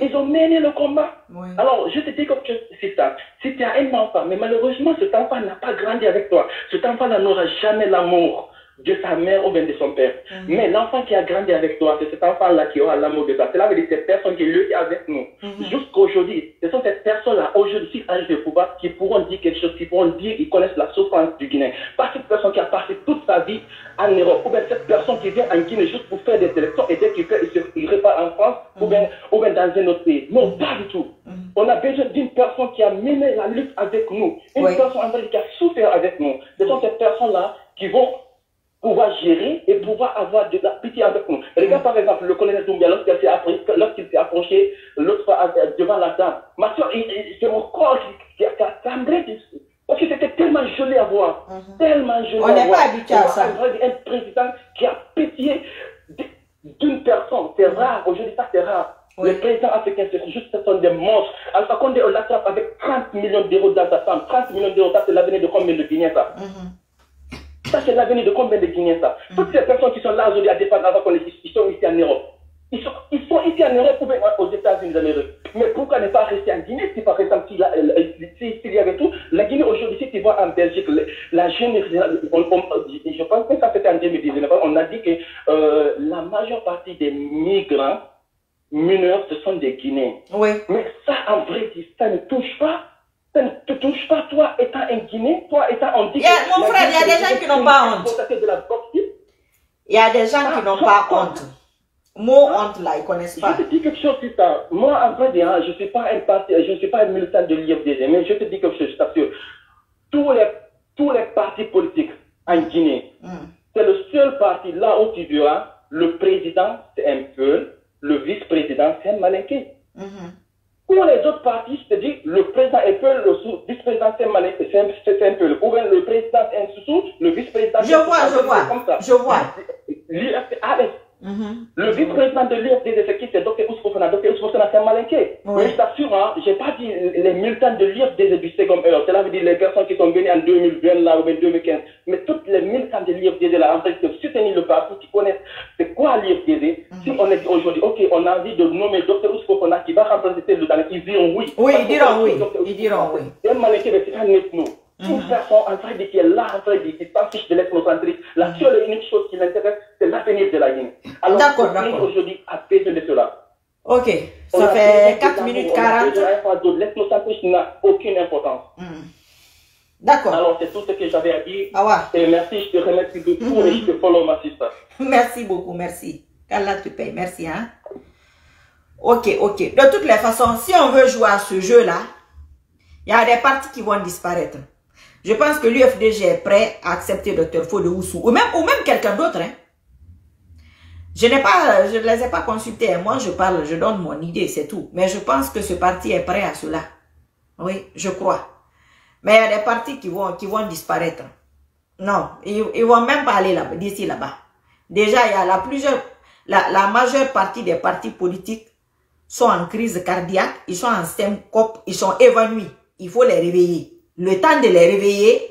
Speaker 3: Ils ont mené le combat. Alors, je te dis comme c'est ça. Si tu as un enfant, mais malheureusement, cet enfant n'a pas grandi avec toi. Cet enfant n'aura jamais l'amour de sa mère ou bien de son père. Mais l'enfant qui a grandi avec toi, c'est cet enfant-là qui aura l'amour de toi. Cela veut dire cette personne qui lutte avec nous. Jusqu'aujourd'hui, ce sont ces personnes-là, aujourd'hui, âge de pouvoir, qui pourront dire quelque chose, qui pourront dire qu'ils connaissent la souffrance du Guinée. Pas cette personne qui a passé toute sa vie en Europe, ou bien cette personne qui vient en Guinée juste pour faire des élections et dès qu'il fait, il, repart en France ou, bien, ou bien dans un autre pays. Non, pas du tout. On a besoin d'une personne qui a mené la lutte avec nous. Une personne en qui a souffert avec nous. Ce sont ces personnes-là qui vont pouvoir gérer et pouvoir avoir de la pitié avec nous. Regarde par exemple le colonel Doumbia lorsqu'il s'est approché, l'autre euh, devant la dame. Ma soeur, c'est mon corps qui, a cambré parce que c'était tellement joli à voir. Mhm. Tellement joli à voir.
Speaker 1: On n'est pas habitué à ça.
Speaker 3: Un président qui a pitié d'une personne, c'est mhm. rare. Aujourd'hui, ça, c'est rare.
Speaker 1: Les
Speaker 3: présidents africains, c'est juste ce sont des monstres. Alpha Condé, on l'attrape avec 30 millions d'euros dans sa femme. 30 millions d'euros, ça, c'est l'avenir de combien de guinéens, ça? Mhm. Ça c'est l'avenir de combien de Guinéens ça Toutes ces personnes qui sont là aujourd'hui à défendre Alpha Condé, ils sont ici en Europe. Ils sont, ils sont ici en Europe ou aux États-Unis. Mais pourquoi ne pas rester en Guinée si par exemple s'il y avait tout La Guinée aujourd'hui, si tu vois en Belgique, la jeune, je pense que ça fait en 2019, on a dit que euh, la majeure partie des migrants mineurs, ce sont des Guinéens.
Speaker 1: Oui.
Speaker 3: Mais ça, en vrai, ça ne touche pas. Ça ne te touche pas, toi étant un Guinéen, toi étant dit.
Speaker 1: Yeah, mon frère, il y a des gens qui n'ont pas honte. Il y a des gens qui n'ont pas honte. Mot honte là, ils connaissent pas.
Speaker 3: Je te dis quelque chose ça. Moi, en vrai, je ne suis pas un parti, je ne suis pas un militant de l'IFDG, mais je te dis quelque chose, je t'assure. Tous les, tous les partis politiques en Guinée, c'est le seul parti là où tu verras le président, c'est un peu, le vice-président, c'est un malinqué. Pour les autres partis, dis, le président est peu, le vice-président, c'est un peu. Ou bien le président, c'est un sous le vice-président,
Speaker 1: Je vois, je vois. Je vois.
Speaker 3: Le vice-président de l'IFDD, c'est qui C'est Dr. Ousfofana. Dr. Ousfofana, c'est un malinqué. Mais je t'assure, hein, je n'ai pas dit les militants de l'IFDD du second heure. Cela veut dire les personnes qui sont venues en 2020 là, ou en 2015. Mais toutes les militants de l'IFDD là, en fait, de soutenir le parti, qui connaissent c'est quoi l'IFDD. Si on est dit aujourd'hui, ok, on a envie de nommer Dr. Ousfofana qui va remplacer le talent, ils diront oui.
Speaker 1: Oui, ils diront oui. Ils diront oui.
Speaker 3: C'est un malinqué, mais c'est un ethno. Une personne en train de qui est là, en train de qui s'en fiche de l'ethnocentrisme. La seule et unique chose qui l'intéresse, c'est l'avenir de la Guinée. Alors, aujourd'hui a besoin de cela.
Speaker 1: Ok,
Speaker 3: On
Speaker 1: ça
Speaker 3: a
Speaker 1: fait
Speaker 3: besoin
Speaker 1: 4
Speaker 3: de
Speaker 1: minutes
Speaker 3: l'amour, on a
Speaker 1: 40.
Speaker 3: besoin d'un point d'autre. L'ethnocentrisme n'a aucune importance.
Speaker 1: D'accord.
Speaker 3: Alors, c'est tout ce que j'avais à dire.
Speaker 1: Ah
Speaker 3: Et merci, je te remercie de tout et je te follow, ma sister.
Speaker 1: Merci beaucoup, merci. Qu'Allah te paye, merci. Hein? Ok, ok. De toutes les façons, si on veut jouer à ce jeu-là, il y a des partis qui vont disparaître. Je pense que l'UFDG est prêt à accepter Dr Fode Oussou, ou même, ou même quelqu'un d'autre. Hein. Je n'ai pas, je ne les ai pas consultés. Moi, je parle, je donne mon idée, c'est tout. Mais je pense que ce parti est prêt à cela. Oui, je crois. Mais il y a des partis qui vont, qui vont disparaître. Non, ils, ils vont même pas aller là, d'ici là-bas. Déjà, il y a la plusieurs, la, la majeure partie des partis politiques sont en crise cardiaque, ils sont en syncope, ils sont évanouis. Il faut les réveiller. Le temps de les réveiller,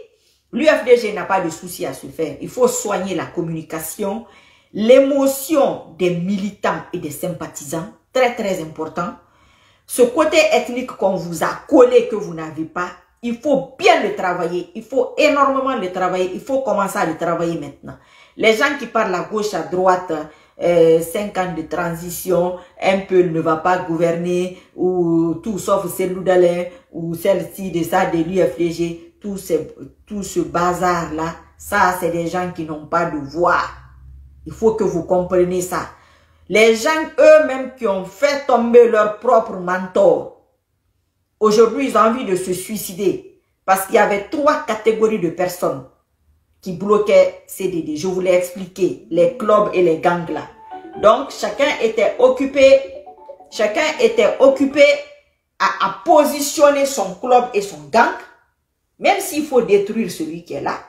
Speaker 1: l'UFDG n'a pas de souci à se faire. Il faut soigner la communication, l'émotion des militants et des sympathisants, très très important. Ce côté ethnique qu'on vous a collé, que vous n'avez pas, il faut bien le travailler. Il faut énormément le travailler. Il faut commencer à le travailler maintenant. Les gens qui parlent à gauche, à droite, euh, 5 ans de transition, un peu ne va pas gouverner, ou tout sauf celle d'Alain, ou celle-ci de ça, de l'UFDG, tout ce, tout ce bazar-là, ça, c'est des gens qui n'ont pas de voix. Il faut que vous compreniez ça. Les gens eux-mêmes qui ont fait tomber leur propre mentor, aujourd'hui, ils ont envie de se suicider. Parce qu'il y avait trois catégories de personnes qui bloquaient CDD. Je vous l'ai expliqué, les clubs et les gangs là. Donc, chacun était occupé, chacun était occupé à, positionner son club et son gang. Même s'il faut détruire celui qui est là.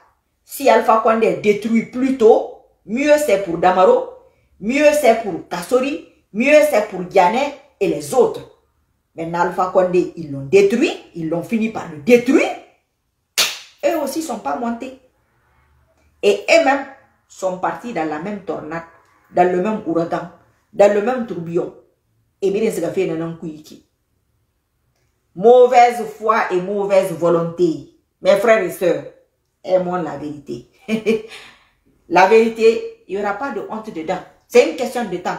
Speaker 1: Si Alpha Condé détruit plus tôt, mieux c'est pour Damaro, mieux c'est pour Kassori, mieux c'est pour Diané et les autres. Maintenant, Alpha Condé, ils l'ont détruit, ils l'ont fini par le détruire. Eux aussi sont pas montés. Et eux-mêmes sont partis dans la même tornade, dans le même ouragan, dans le même tourbillon. Et bien, c'est fait un Mauvaise foi et mauvaise volonté. Mes frères et sœurs, aimons la vérité. la vérité, il n'y aura pas de honte dedans. C'est une question de temps.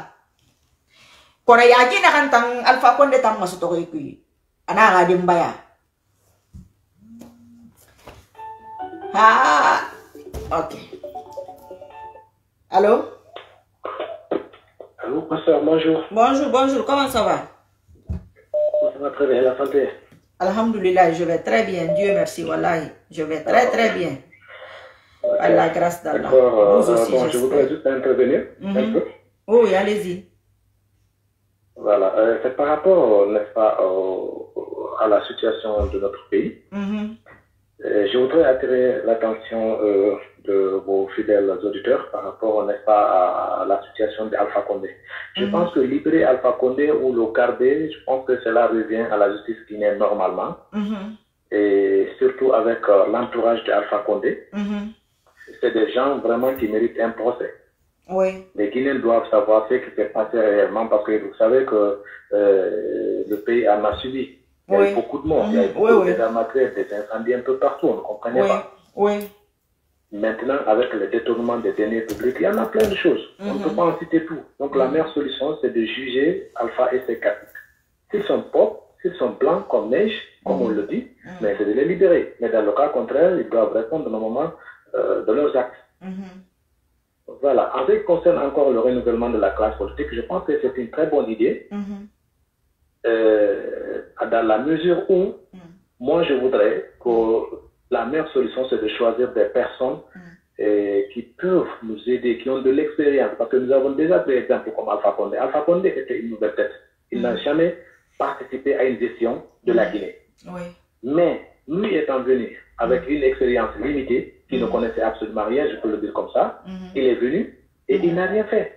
Speaker 1: Quand il y a qui n'a alpha tam masutoko ikui. Ana ga dimbaya. Ah, ok. Allô?
Speaker 3: Allô, pasteur, bonjour.
Speaker 1: Bonjour, bonjour, comment ça va?
Speaker 3: Ça va très bien, la santé?
Speaker 1: Alhamdulillah, je vais très bien, Dieu merci, wallahi. Je vais très très bien. À la grâce d'Allah.
Speaker 3: Euh,
Speaker 1: Vous aussi,
Speaker 3: bon, je voudrais juste intervenir un
Speaker 1: Mhm.
Speaker 3: peu.
Speaker 1: Oui, allez-y.
Speaker 3: Voilà, euh, c'est par rapport, n'est-ce pas, à la situation de notre pays.
Speaker 1: Mhm.
Speaker 3: Euh, je voudrais attirer l'attention euh,
Speaker 5: de vos fidèles auditeurs par rapport, n'est-ce pas, à la situation d'Alpha Condé. Je
Speaker 1: Mhm.
Speaker 5: pense que libérer Alpha Condé ou le garder, je pense que cela revient à la justice guinéenne normalement,
Speaker 1: Mhm.
Speaker 5: et surtout avec euh, l'entourage d'Alpha Condé.
Speaker 1: Mhm.
Speaker 5: C'est des gens vraiment qui méritent un procès.
Speaker 1: Oui.
Speaker 5: Les Guinéens doivent savoir ce qui s'est passé réellement parce que vous savez que euh, le pays en a subi. Il y a
Speaker 1: Oui.
Speaker 5: eu beaucoup de morts, il y a eu
Speaker 1: Mhm.
Speaker 5: beaucoup
Speaker 1: Oui, oui.
Speaker 5: de dégâts des incendies un peu partout, on ne comprenait pas.
Speaker 1: Oui.
Speaker 5: Maintenant, avec le détournement des deniers publics, il y en a plein de choses. On ne
Speaker 1: Mhm.
Speaker 5: peut pas en citer tout. Donc la meilleure solution, c'est de juger Alpha et ses caciques. S'ils sont propres, s'ils sont blancs comme neige, comme on le dit,
Speaker 1: Mhm.
Speaker 5: mais c'est de les libérer. Mais dans le cas contraire, ils doivent répondre normalement euh, de leurs actes.
Speaker 1: Mhm.
Speaker 5: Voilà. En ce qui concerne encore le renouvellement de la classe politique, je pense que c'est une très bonne idée,
Speaker 1: Mhm.
Speaker 5: Euh, dans la mesure où
Speaker 1: Mhm.
Speaker 5: moi je voudrais que la meilleure solution c'est de choisir des personnes
Speaker 1: Mhm.
Speaker 5: euh, qui peuvent nous aider, qui ont de l'expérience, parce que nous avons déjà pris exemple comme Alpha Condé. Alpha Condé était une nouvelle tête. Il n'a
Speaker 1: Mhm.
Speaker 5: jamais participé à une gestion de la. Guinée.
Speaker 1: Oui.
Speaker 5: Mais lui étant venu avec une expérience limitée, qui ne connaissait absolument rien, je peux le dire comme ça,
Speaker 1: Mhm.
Speaker 5: il est venu et il n'a rien fait.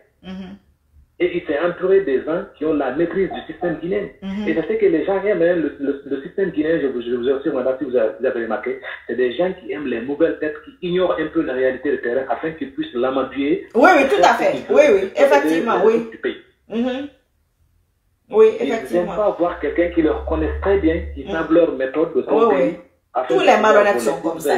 Speaker 5: Et il s'est entouré des gens qui ont la maîtrise du système guinéen.
Speaker 1: Mhm.
Speaker 5: Et je sais que les gens aiment hein, le, le- le système guinéen, je vous, je vous assure, madame, si vous avez, vous avez remarqué, c'est des gens qui aiment les nouvelles têtes, qui ignorent un peu la réalité du terrain afin qu'ils puissent l'amadouer.
Speaker 1: Oui, oui, tout à fait. Oui, oui, effectivement, oui. Mhm. Oui,
Speaker 5: Ils n'aiment
Speaker 1: effectivement.
Speaker 5: pas voir quelqu'un qui leur connaisse très bien, qui
Speaker 1: Mhm.
Speaker 5: savent leur méthode de
Speaker 1: Oui, oui.
Speaker 5: afin
Speaker 1: Tous les malhonnêtes sont comme ça.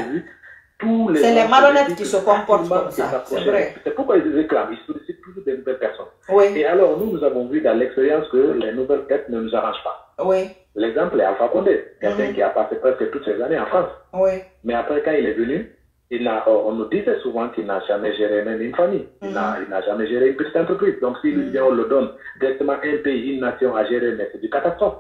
Speaker 1: C'est les malhonnêtes qui se comportent comme ça, vrai.
Speaker 5: C'est pourquoi ils réclament, ils sollicitent des nouvelles personnes.
Speaker 1: Oui,
Speaker 5: Et alors, nous, nous avons vu dans l'expérience que les nouvelles têtes ne nous arrangent pas.
Speaker 1: oui,
Speaker 5: L'exemple est Alpha Condé, quelqu'un
Speaker 1: Mhm.
Speaker 5: qui a passé presque toutes ses années en France.
Speaker 1: oui.
Speaker 5: Mais après, quand il est venu, il on nous disait souvent qu'il n'a jamais géré même une famille. Il
Speaker 1: Mhm.
Speaker 5: n'a- jamais géré une petite entreprise. Donc, si
Speaker 1: Mhm.
Speaker 5: on le donne directement un pays, une nation à gérer, mais c'est du catastrophe.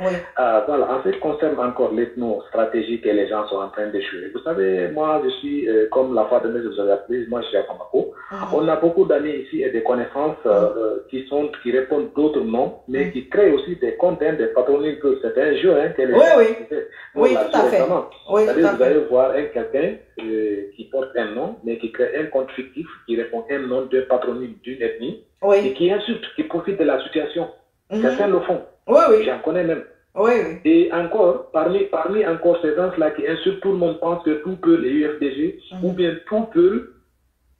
Speaker 1: Oui.
Speaker 5: Euh, voilà, en ce qui concerne encore l'ethno-stratégie que les gens sont en train de jouer. Vous savez, moi, je suis, euh, comme la fois de avais appelé, moi, je suis à Bamako.
Speaker 1: Mhm.
Speaker 5: On a beaucoup d'amis ici et des connaissances euh, euh, qui sont qui répondent d'autres noms, mais
Speaker 1: Mm.
Speaker 5: qui créent aussi des comptes, hein, des patronymes. que C'est un jeu hein, que les
Speaker 1: Oui,
Speaker 5: gens
Speaker 1: oui. Oui, tout à fait. Oui, tout à
Speaker 5: vous allez voir un quelqu'un euh, qui porte un nom, mais qui crée un compte fictif, qui répond un nom d'un patronyme d'une ethnie, et qui insulte, qui profite de la situation.
Speaker 1: Mhm.
Speaker 5: Certains le font.
Speaker 1: Oui, oui.
Speaker 5: J'en connais même.
Speaker 1: Oui, oui.
Speaker 5: Et encore, parmi, parmi encore ces gens-là qui insultent, tout le monde pense que tout peut les UFDG,
Speaker 1: Mhm.
Speaker 5: ou bien tout peut,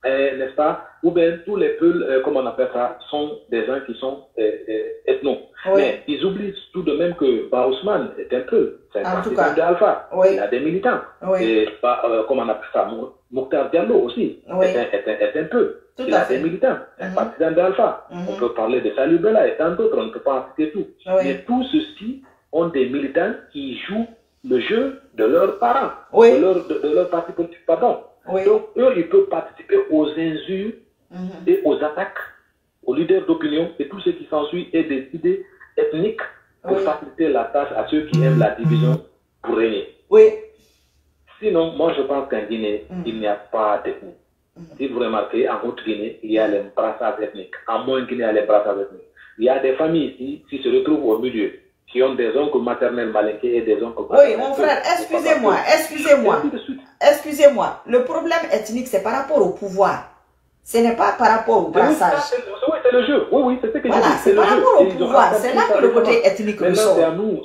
Speaker 5: euh, n'est-ce pas, ou bien tous les peuls, euh, comment on appelle ça, sont des gens qui sont euh, euh, ethnos.
Speaker 1: Oui.
Speaker 5: Mais ils oublient tout de même que Ba Ousmane est un peu, c'est un partisan
Speaker 1: cas.
Speaker 5: de Alpha.
Speaker 1: Oui.
Speaker 5: Il a des militants.
Speaker 1: Oui.
Speaker 5: Et Ba- euh, comment on appelle ça, Mokhtar Diallo aussi,
Speaker 1: Oui.
Speaker 5: est, un, est, un, est un peu.
Speaker 1: Tout
Speaker 5: il a
Speaker 1: fait.
Speaker 5: des militants, un
Speaker 1: Mhm.
Speaker 5: partisan d'Alpha.
Speaker 1: Mhm.
Speaker 5: On peut parler de Salou Bella et tant d'autres, on ne peut pas en citer tout.
Speaker 1: Oui.
Speaker 5: Mais tous ceux-ci ont des militants qui jouent le jeu de leurs parents,
Speaker 1: Oui.
Speaker 5: de, leur, de, de leur parti politique, pardon. Donc, eux, ils peuvent participer aux injures
Speaker 1: Mhm.
Speaker 5: et aux attaques aux leaders d'opinion et tout ce qui s'ensuit et des idées ethniques pour faciliter la tâche à ceux qui aiment la division pour régner.
Speaker 1: Oui.
Speaker 5: Sinon, moi, je pense qu'en Guinée,
Speaker 1: Mhm.
Speaker 5: il n'y a pas d'ethnie. Si vous remarquez, en Haute-Guinée, il y a les brassages ethniques. En Moins-Guinée, il y a les brassages ethniques. Il y a des familles ici qui se retrouvent au milieu, qui ont des oncles maternels malinqués et des oncles
Speaker 1: Oui, mon frère, excusez-moi, excusez-moi, excusez-moi. Le problème ethnique, c'est par rapport au pouvoir. Ce n'est pas par rapport au brassage.
Speaker 5: c'est le- oui, c'est le jeu. Oui, oui, c'est ce que
Speaker 1: Voilà, c'est par rapport au pouvoir. C'est là que le côté ethnique ressort.
Speaker 5: c'est à nous.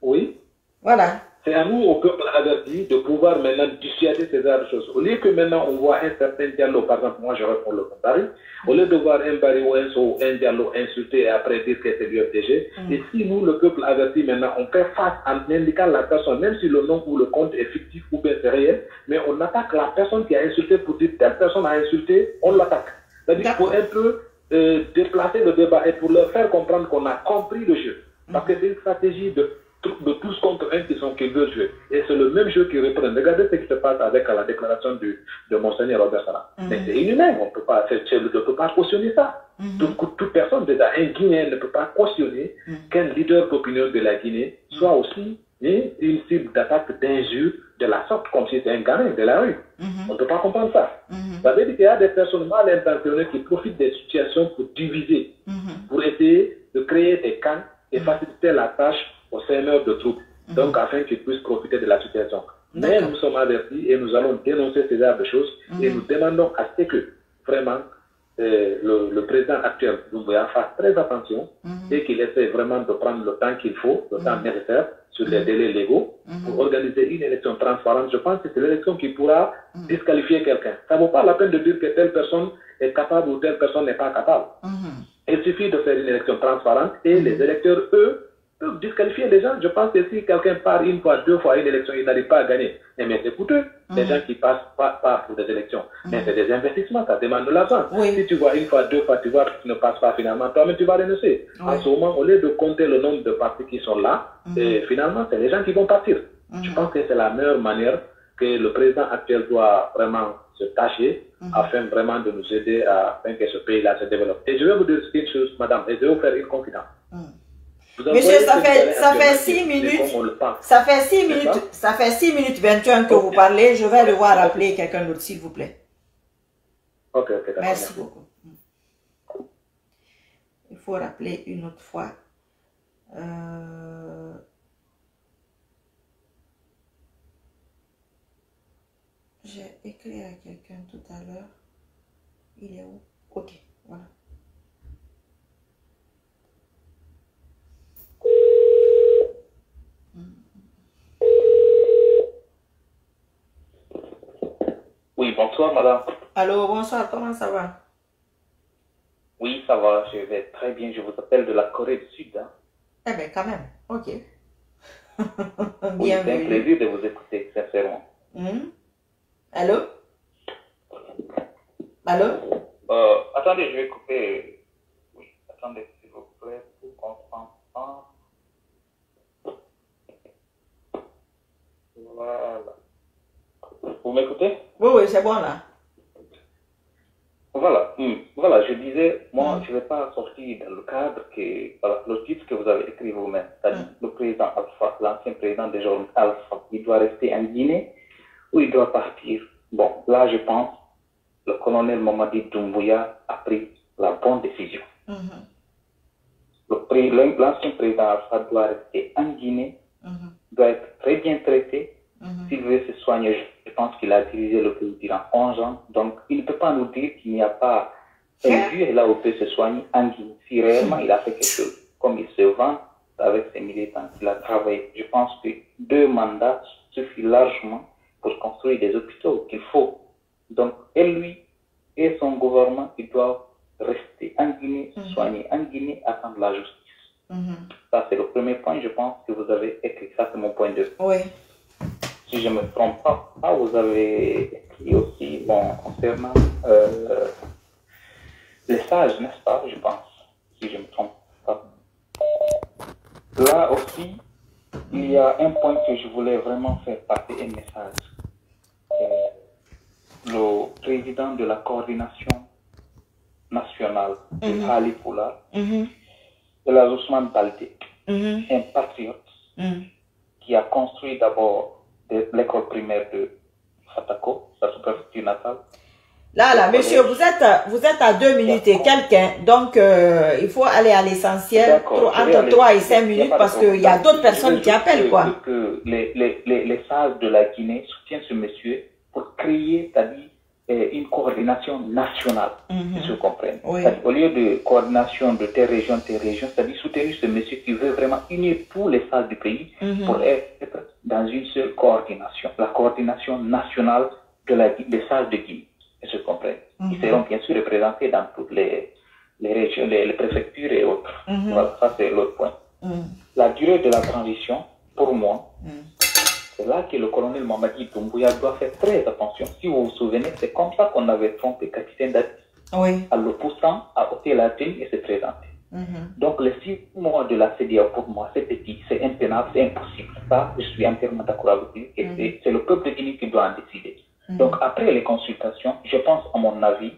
Speaker 5: Oui.
Speaker 1: Voilà.
Speaker 5: C'est à nous, au peuple averti, de pouvoir maintenant dissuader ces genres de choses. Au lieu que maintenant on voit un certain dialogue, par exemple, moi je réponds le Paris, au lieu de voir un Barry ou un Sow, un dialogue insulté et après dire que c'est l'UFDG,
Speaker 1: Mm.
Speaker 5: et si nous, le peuple averti, maintenant, on fait face en indiquant la personne, même si le nom ou le compte est fictif ou bien c'est réel, mais on attaque la personne qui a insulté pour dire telle personne a insulté, on l'attaque. C'est-à-dire qu'il faut un peu euh, déplacer le débat et pour leur faire comprendre qu'on a compris le jeu. Parce que c'est une stratégie de, de tous contre un qui sont qui veulent jouer. Et c'est le même jeu qui reprend. Regardez ce qui se passe avec la déclaration du, de Monseigneur Robert Sala.
Speaker 1: Mhm.
Speaker 5: Mais c'est inhumain, on peut pas, ne peut pas cautionner ça.
Speaker 1: Mhm.
Speaker 5: Toute, toute personne, déjà, un Guinéen ne peut pas cautionner
Speaker 1: Mhm.
Speaker 5: qu'un leader d'opinion de la Guinée soit aussi hein, une cible d'attaque d'injures de la sorte, comme si c'était un gamin de la rue. On ne peut pas comprendre ça. Ça veut dire qu'il y a des personnes mal intentionnées qui profitent des situations pour diviser pour essayer de créer des camps et faciliter la tâche aux seigneurs de troupes, donc afin qu'ils puissent profiter de la situation. Mais nous sommes avertis et nous allons dénoncer ces genres de choses. Et nous demandons à ce que vraiment euh, le, le président actuel Doumbouya fasse très attention et qu'il essaie vraiment de prendre le temps qu'il faut, le temps nécessaire sur les délais légaux pour organiser une élection transparente. Je pense que c'est l'élection qui pourra disqualifier quelqu'un. Ça ne vaut pas la peine de dire que telle personne est capable ou telle personne n'est pas capable.
Speaker 1: Mhm.
Speaker 5: Il suffit de faire une élection transparente et les électeurs, eux, peuvent disqualifier les gens. Je pense que si quelqu'un part une fois, deux fois à une élection, il n'arrive pas à gagner. Bien, c'est coûteux. Les gens qui passent pas, pas pour des élections. Mais c'est des investissements, ça demande de l'argent.
Speaker 1: Oui.
Speaker 5: Si tu vois une fois, deux fois, tu vois tu ne passes pas finalement, toi-même tu vas renoncer. En ce moment, au lieu de compter le nombre de partis qui sont là, et finalement, c'est les gens qui vont partir. Je pense que c'est la meilleure manière que le président actuel doit vraiment se tâcher afin vraiment de nous aider à afin que ce pays-là se développe. Et je vais vous dire une chose, madame, et je vais vous faire une confidence.
Speaker 1: Monsieur, ça fait, ça fait
Speaker 5: actuellement,
Speaker 1: 6
Speaker 5: c'est
Speaker 1: minutes. Ça fait 6
Speaker 5: C'est
Speaker 1: minutes,
Speaker 5: ça
Speaker 1: ça fait 6 minutes 21 que vous parlez. Je vais devoir appeler quelqu'un d'autre, s'il vous plaît.
Speaker 5: Ok, ok, d'accord.
Speaker 1: Merci beaucoup. Il faut rappeler une autre fois. Euh, J'ai écrit à quelqu'un tout à l'heure. Il est où? Ok, voilà.
Speaker 6: Oui, bonsoir madame.
Speaker 1: Allô, bonsoir, comment ça va?
Speaker 6: Oui, ça va, je vais très bien. Je vous appelle de la Corée du Sud. hein.
Speaker 1: Eh bien, quand même, ok.
Speaker 6: Oui, c'est un plaisir de vous écouter, sincèrement.
Speaker 1: Hmm? Allô? Allô?
Speaker 6: Euh, attendez, je vais couper. Oui, attendez, s'il vous plaît, pour qu'on s'entende. Voilà. Vous m'écoutez?
Speaker 1: Oui, oui, c'est bon là.
Speaker 6: Voilà, hmm. voilà, je disais, moi, je ne vais pas sortir dans le cadre que, voilà, le titre que vous avez écrit vous-même, c'est-à-dire le président Alpha, l'ancien président désormais Alpha, il doit rester en Guinée ou il doit partir? Bon, là, je pense, le colonel Mamadi Doumbouya a pris la bonne décision. L'ancien président Alpha doit rester en Guinée, doit être très bien traité,
Speaker 1: mhm.
Speaker 6: s'il veut se soigner, je pense qu'il a dirigé le pays durant 11 ans. Donc, il ne peut pas nous dire qu'il n'y a pas un lieu là où peut se soigner en Guinée. Si réellement il a fait quelque chose, comme il se vend avec ses militants, il a travaillé. Je pense que deux mandats suffisent largement pour construire des hôpitaux qu'il faut. Donc, et lui et son gouvernement, ils doivent rester en Guinée, se soigner en Guinée, attendre la justice.
Speaker 1: Mhm.
Speaker 6: Ça, c'est le premier point, je pense, que vous avez écrit. Ça, c'est mon point de vue
Speaker 1: Oui.
Speaker 6: Si je ne me trompe pas, ah, vous avez écrit aussi, bon, concernant euh, les sages, n'est-ce pas, je pense, si je ne me trompe pas. Là aussi, il y a un point que je voulais vraiment faire passer un message. Euh, le président de la coordination nationale de Ali Poula,
Speaker 1: Mhm,
Speaker 6: de la Ousmane Baldé,
Speaker 1: mhm,
Speaker 6: un patriote qui a construit d'abord de- l'école primaire de Fatako, sa sous-préfecture natale.
Speaker 1: Là, là, monsieur, vous êtes, vous êtes à deux minutes et quelqu'un, donc euh, il faut aller à l'essentiel, entre. 3 et
Speaker 6: Il
Speaker 1: 5
Speaker 6: y a
Speaker 1: minutes, parce qu'il y a d'autres personnes qui appellent, quoi.
Speaker 6: Que, les, les, les, les sages de la Guinée soutiennent ce monsieur pour créer, c'est-à-dire une coordination nationale,
Speaker 1: Mhm.
Speaker 6: si je comprends.
Speaker 1: Oui.
Speaker 6: C'est-à-dire, Au lieu de coordination de telle région, telle région, c'est-à-dire soutenir ce monsieur qui veut vraiment unir tous les sages du pays
Speaker 1: Mhm.
Speaker 6: pour être dans une seule coordination, la coordination nationale de la, des sages de Guinée. Je comprends. Ils seront bien sûr représentés dans toutes les, les régions, les, les préfectures et autres.
Speaker 1: Mhm.
Speaker 6: Voilà, ça c'est l'autre point.
Speaker 1: Mhm,
Speaker 6: La durée de la transition, pour moi,
Speaker 1: mhm.
Speaker 6: C'est là que le colonel Mamadi Doumbouya doit faire très attention. Si vous vous souvenez, c'est comme ça qu'on avait trompé capitaine Dati
Speaker 1: Oui.
Speaker 6: en le poussant à ôter la tenue et se présenter.
Speaker 1: Mhm.
Speaker 6: Donc, les six mois de la CDA, pour moi, c'est petit, c'est impénable, c'est impossible. Ça, je suis entièrement d'accord avec lui. Et c'est- c'est le peuple de Guinée qui doit en décider. Donc, après les consultations, je pense, à mon avis,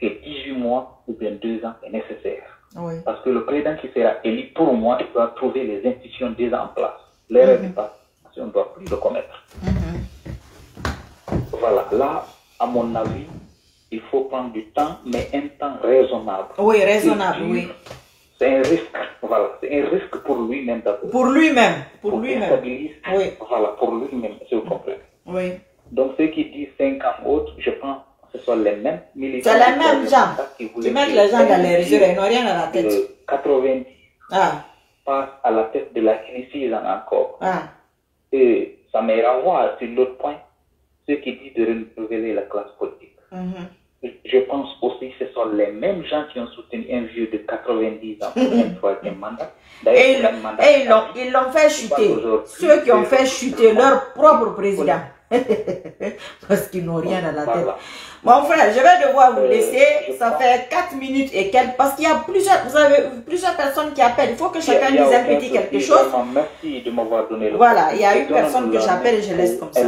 Speaker 6: que 18 mois ou bien 2 ans est nécessaire.
Speaker 1: Oui.
Speaker 6: Parce que le président qui sera élu, pour moi, doit trouver les institutions déjà en place. L'erreur n'est pas, on ne doit plus le commettre.
Speaker 1: Mhm.
Speaker 6: Voilà, là, à mon avis, il faut prendre du temps, mais un temps raisonnable.
Speaker 1: Oui, raisonnable, oui.
Speaker 6: C'est un risque, voilà, c'est un risque pour lui-même d'abord.
Speaker 1: Pour lui-même, pour
Speaker 6: Pour
Speaker 1: lui-même. Oui.
Speaker 6: Voilà, pour lui-même, si vous comprenez.
Speaker 1: Oui.
Speaker 6: Donc, ceux qui disent 50 autres, je pense que ce sont les mêmes militants.
Speaker 1: C'est les mêmes gens qui mettent les gens dans les réseaux, ils n'ont rien à la tête.
Speaker 6: 90
Speaker 1: Ah,
Speaker 6: passe à la tête de la Guinée 6 ans encore.
Speaker 1: ah.
Speaker 6: Et ça me renvoie sur l'autre point, ceux qui disent de renouveler la classe politique.
Speaker 1: mhm.
Speaker 6: Je pense aussi que ce sont les mêmes gens qui ont soutenu un vieux de 90 ans pour un troisième mandat.
Speaker 1: Et
Speaker 6: mandat
Speaker 1: et ils l'ont ils l'ont fait chuter. Ceux qui ont fait chuter leur propre président. Parce qu'ils n'ont rien à la tête. Mon frère, je vais devoir vous
Speaker 6: Euh,
Speaker 1: laisser. Ça fait 4 minutes et quelques. Parce qu'il y a plusieurs, vous avez plusieurs personnes qui appellent. Il faut que chacun dise un petit quelque chose.
Speaker 6: Merci de m'avoir donné le
Speaker 1: Voilà, il y a une personne que j'appelle et je laisse comme ça.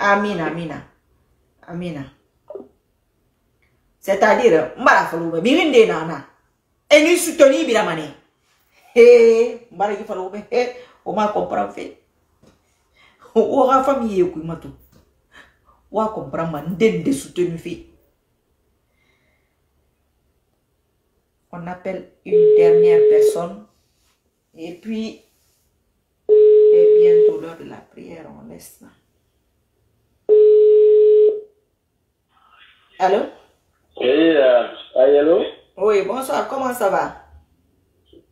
Speaker 1: Amina, Amina. Amina. C'est-à-dire, Mbara Faroube, Birinde Nana. Et nous soutenons Biramane. Hé, Mbara Faroube, hé, on m'a compris famille matou. Comprendre man de. On appelle une dernière personne. Et puis, et bientôt l'heure de la prière, on laisse là. Allô?
Speaker 2: Oui, euh, allô?
Speaker 1: Oui, bonsoir, comment ça va?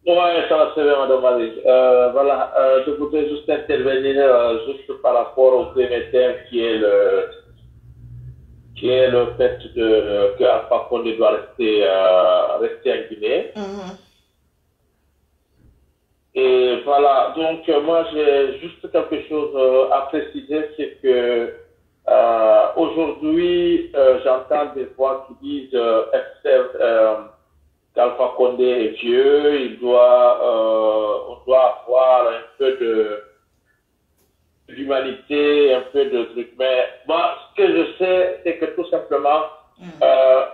Speaker 2: Ouais, ça va très bien, madame. Euh, voilà, euh, je voudrais juste intervenir euh, juste par rapport au premier thème qui est le, qui est le fait de, euh, que Alpha Condé doit rester, euh, rester en Guinée.
Speaker 1: Mhm.
Speaker 2: Et voilà, donc euh, moi j'ai juste quelque chose euh, à préciser, c'est que euh, aujourd'hui euh, j'entends des voix qui disent euh, qu'Alpha Condé est vieux, il doit, euh, on doit avoir un peu de d'humanité, un peu de truc. Mais moi, ce que je sais, c'est que tout simplement, euh,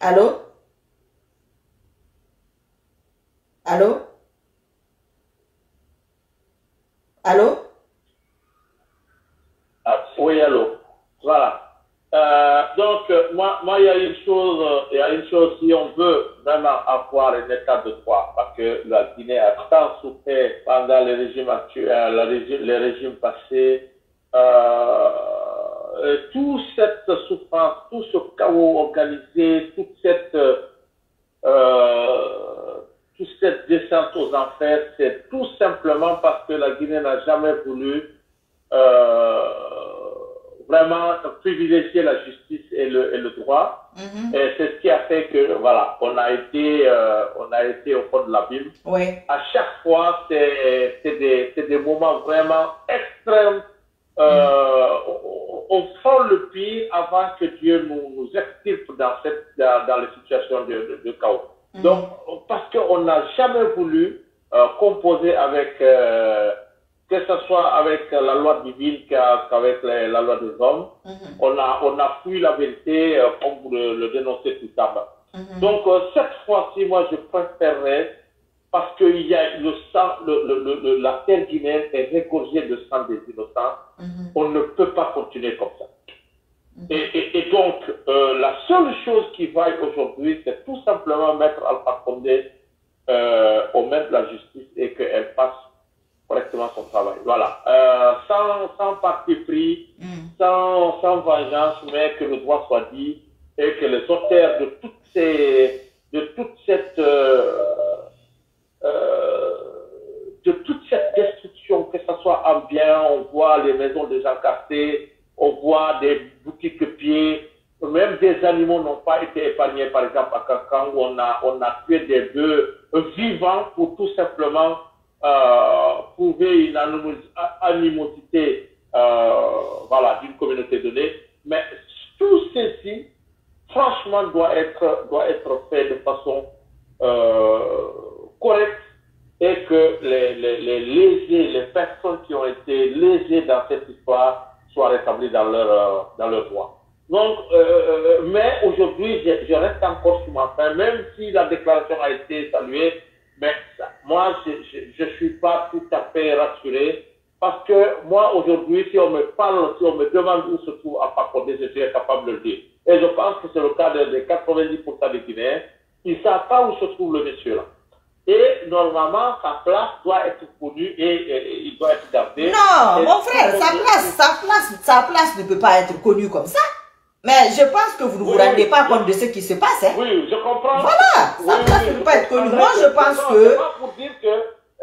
Speaker 1: Allô? Allô? Allô?
Speaker 2: Ah, oui, allô. Voilà. Euh, donc, euh, moi, moi, il y a une chose, euh, il y a une chose, si on veut vraiment avoir un état de droit, parce que la Guinée a tant souffert pendant les régimes actuels, les régimes passés, euh, toute cette souffrance, tout ce chaos organisé, toute cette, toute cette descente aux enfers, c'est tout simplement parce que la Guinée n'a jamais voulu vraiment privilégier la justice et le, et le droit.
Speaker 1: Mhm.
Speaker 2: Et c'est ce qui a fait que, voilà, on a été, euh, on a été au fond de l'abîme.
Speaker 1: Oui.
Speaker 2: À chaque fois, c'est c'est des, c'est des moments vraiment extrêmes. Euh, on, on sent le pire avant que Dieu nous, nous extirpe dans, cette, dans, dans les situations de, de, de chaos. Donc, parce qu'on n'a jamais voulu euh, composer avec, euh, que ce soit avec la loi divine qu'a- qu'avec la loi des hommes,
Speaker 1: Mhm.
Speaker 2: on a, on a fui la vérité euh, comme vous le, le dénoncez tout à l'heure.
Speaker 1: Mhm.
Speaker 2: Donc, euh, cette fois-ci, moi, je préférerais, parce qu'il y a le sang, le, le, la terre guinéenne est régorgée de sang des innocents,
Speaker 1: Mhm.
Speaker 2: on ne peut pas continuer comme ça. Et, et- et donc, euh, la seule chose qui vaille aujourd'hui, c'est tout simplement mettre Alpha Condé euh, au mains de la justice et qu'elle fasse correctement son travail. Voilà. Euh, sans, sans parti pris,
Speaker 1: Mhm.
Speaker 2: sans, sans vengeance, mais que le droit soit dit et que les auteurs de toutes ces, de toute cette, euh, euh, de toute cette destruction, que ce soit en bien, on voit les maisons des gens cassées, on voit des boutiques pieds, même des animaux n'ont pas été épargnés, par exemple à Cancan où on a, on a tué des bœufs vivants pour tout simplement prouver une animos- animosité euh, voilà, d'une communauté donnée. Mais tout ceci, franchement, doit être, doit être fait de façon euh, correcte et que les, les, les lésés, les personnes qui ont été lésées dans cette histoire soient rétablies dans leur, euh, dans leur droit. Donc, euh, euh, mais aujourd'hui, je, je reste encore sur ma faim, même si la déclaration a été saluée, mais moi, je ne suis pas tout à fait rassuré parce que moi, aujourd'hui, si on me parle, si on me demande où se trouve Alpha Condé, je suis capable de le dire. Et je pense que c'est le cas de, de 90% des Guinéens. Ils ne savent pas où se trouve le monsieur là. Et
Speaker 3: normalement, sa place doit être connue et, et- il doit être gardé.
Speaker 1: Non,
Speaker 3: Et-
Speaker 1: mon frère, sa place, sa place, sa place ne peut pas être connue comme ça. Mais je pense que vous ne vous rendez
Speaker 3: oui.
Speaker 1: pas compte de ce qui se passe. Hein?
Speaker 3: Oui, je comprends.
Speaker 1: Voilà, place ne peut pas être connue. Moi, je pense
Speaker 3: Non,
Speaker 1: que-
Speaker 3: c'est pas pour dire que,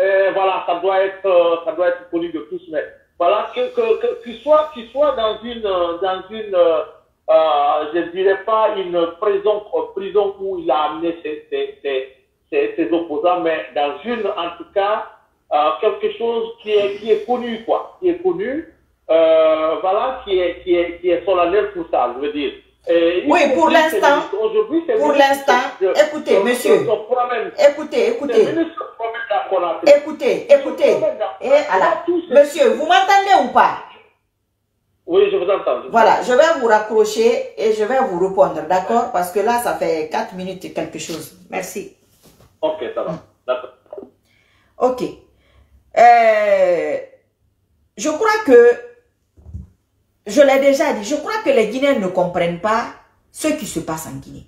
Speaker 3: euh, voilà, ça doit être, euh, ça doit être connu de tous, mais voilà, que, que, que, qu'il soit, qu'il soit dans une, euh, dans une, euh, euh, je dirais pas une prison, euh, prison où il a amené ses, ses, ses, ses, ses opposants, mais dans une, en tout cas, euh, quelque chose qui est, qui est connu, quoi, qui est connu, euh, voilà, qui est, qui est, qui est solennel pour ça, je veux dire. Et
Speaker 1: Oui, pour l'instant- pour l'instant, écoutez, monsieur. Écoutez, écoutez, écoutez, écoutez. Et voilà. Monsieur, vous m'entendez ou pas
Speaker 3: Oui, je vous entends.
Speaker 1: Voilà, je vais vous raccrocher et je vais vous répondre, d'accord Parce que là, ça fait 4 minutes et quelque chose. Merci.
Speaker 3: Ok, ça va. D'accord.
Speaker 1: Ok. Euh, je crois que, je l'ai déjà dit, je crois que les Guinéens ne comprennent pas ce qui se passe en Guinée.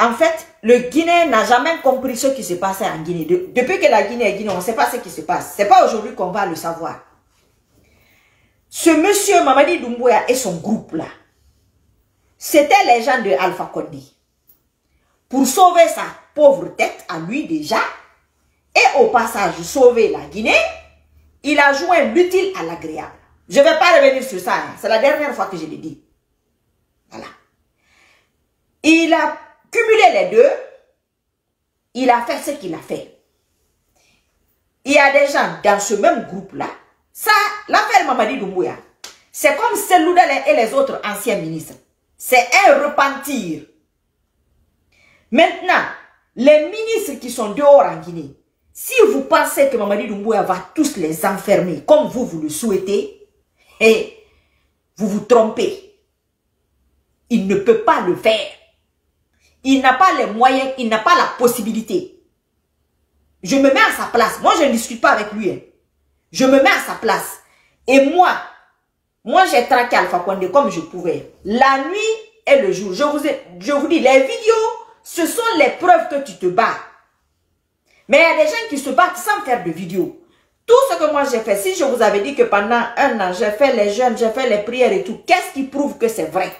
Speaker 1: En fait, le Guinéen n'a jamais compris ce qui se passait en Guinée. De- depuis que la Guinée est Guinée, on ne sait pas ce qui se passe. C'est pas aujourd'hui qu'on va le savoir. Ce monsieur Mamadi Doumbouya et son groupe là, c'était les gens de Alpha Condé. Pour sauver sa pauvre tête à lui déjà, et au passage sauver la Guinée, il a joint l'utile à l'agréable. Je ne vais pas revenir sur ça, hein. c'est la dernière fois que je l'ai dit. Voilà. Il a cumulé les deux, il a fait ce qu'il a fait. Il y a des gens dans ce même groupe-là, ça, l'affaire Mamadi Doumbouya, c'est comme Seloudel et les autres anciens ministres. C'est un repentir. Maintenant, les ministres qui sont dehors en Guinée, si vous pensez que Mamadi Doumbouya va tous les enfermer comme vous, vous le souhaitez, et vous vous trompez. Il ne peut pas le faire. Il n'a pas les moyens, il n'a pas la possibilité. Je me mets à sa place. Moi, je ne discute pas avec lui. hein. Je me mets à sa place. Et moi, moi, j'ai traqué Alpha Condé comme je pouvais. La nuit et le jour. Je vous, ai- je vous dis, les vidéos, ce sont les preuves que tu te bats. Mais il y a des gens qui se battent sans faire de vidéos. Tout ce que moi j'ai fait, si je vous avais dit que pendant un an, j'ai fait les jeûnes, j'ai fait les prières et tout, qu'est-ce qui prouve que c'est vrai?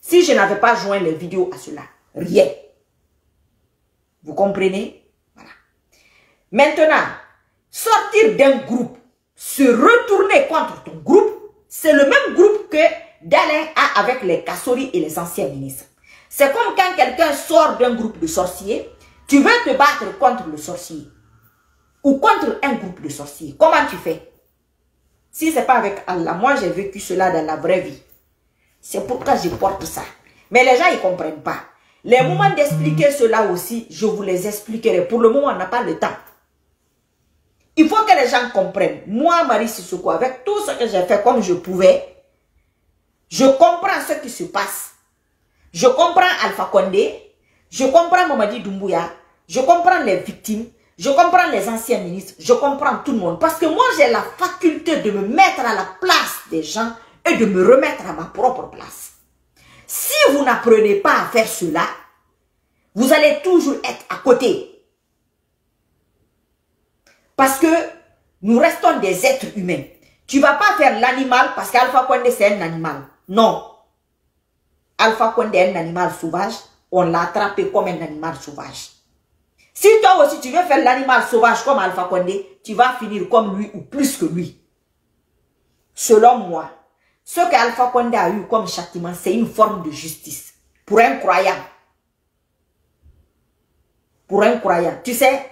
Speaker 1: Si je n'avais pas joint les vidéos à cela, rien. Vous comprenez? Voilà. Maintenant, sortir d'un groupe, se retourner contre ton groupe, c'est le même groupe que Dalin a avec les Kassori et les anciens ministres. C'est comme quand quelqu'un sort d'un groupe de sorciers, tu veux te battre contre le sorcier ou contre un groupe de sorciers. Comment tu fais? Si c'est pas avec Allah, moi j'ai vécu cela dans la vraie vie. C'est pourquoi je porte ça. Mais les gens, ils comprennent pas. Les moments d'expliquer cela aussi, je vous les expliquerai. Pour le moment, on n'a pas le temps. Il faut que les gens comprennent. Moi, Marie Sissoko, avec tout ce que j'ai fait comme je pouvais, je comprends ce qui se passe. Je comprends Alpha Condé, je comprends Mamadi Doumbouya, je comprends les victimes, je comprends les anciens ministres, je comprends tout le monde. Parce que moi, j'ai la faculté de me mettre à la place des gens et de me remettre à ma propre place. Si vous n'apprenez pas à faire cela, vous allez toujours être à côté. Parce que nous restons des êtres humains. Tu vas pas faire l'animal parce qu'Alpha Condé c'est un animal. Non. Alpha Condé est un animal sauvage. On l'a attrapé comme un animal sauvage. Si toi aussi tu veux faire l'animal sauvage comme Alpha Condé, tu vas finir comme lui ou plus que lui. Selon moi, ce que Alpha Condé a eu comme châtiment, c'est une forme de justice. Pour un croyant. Pour un croyant. Tu sais,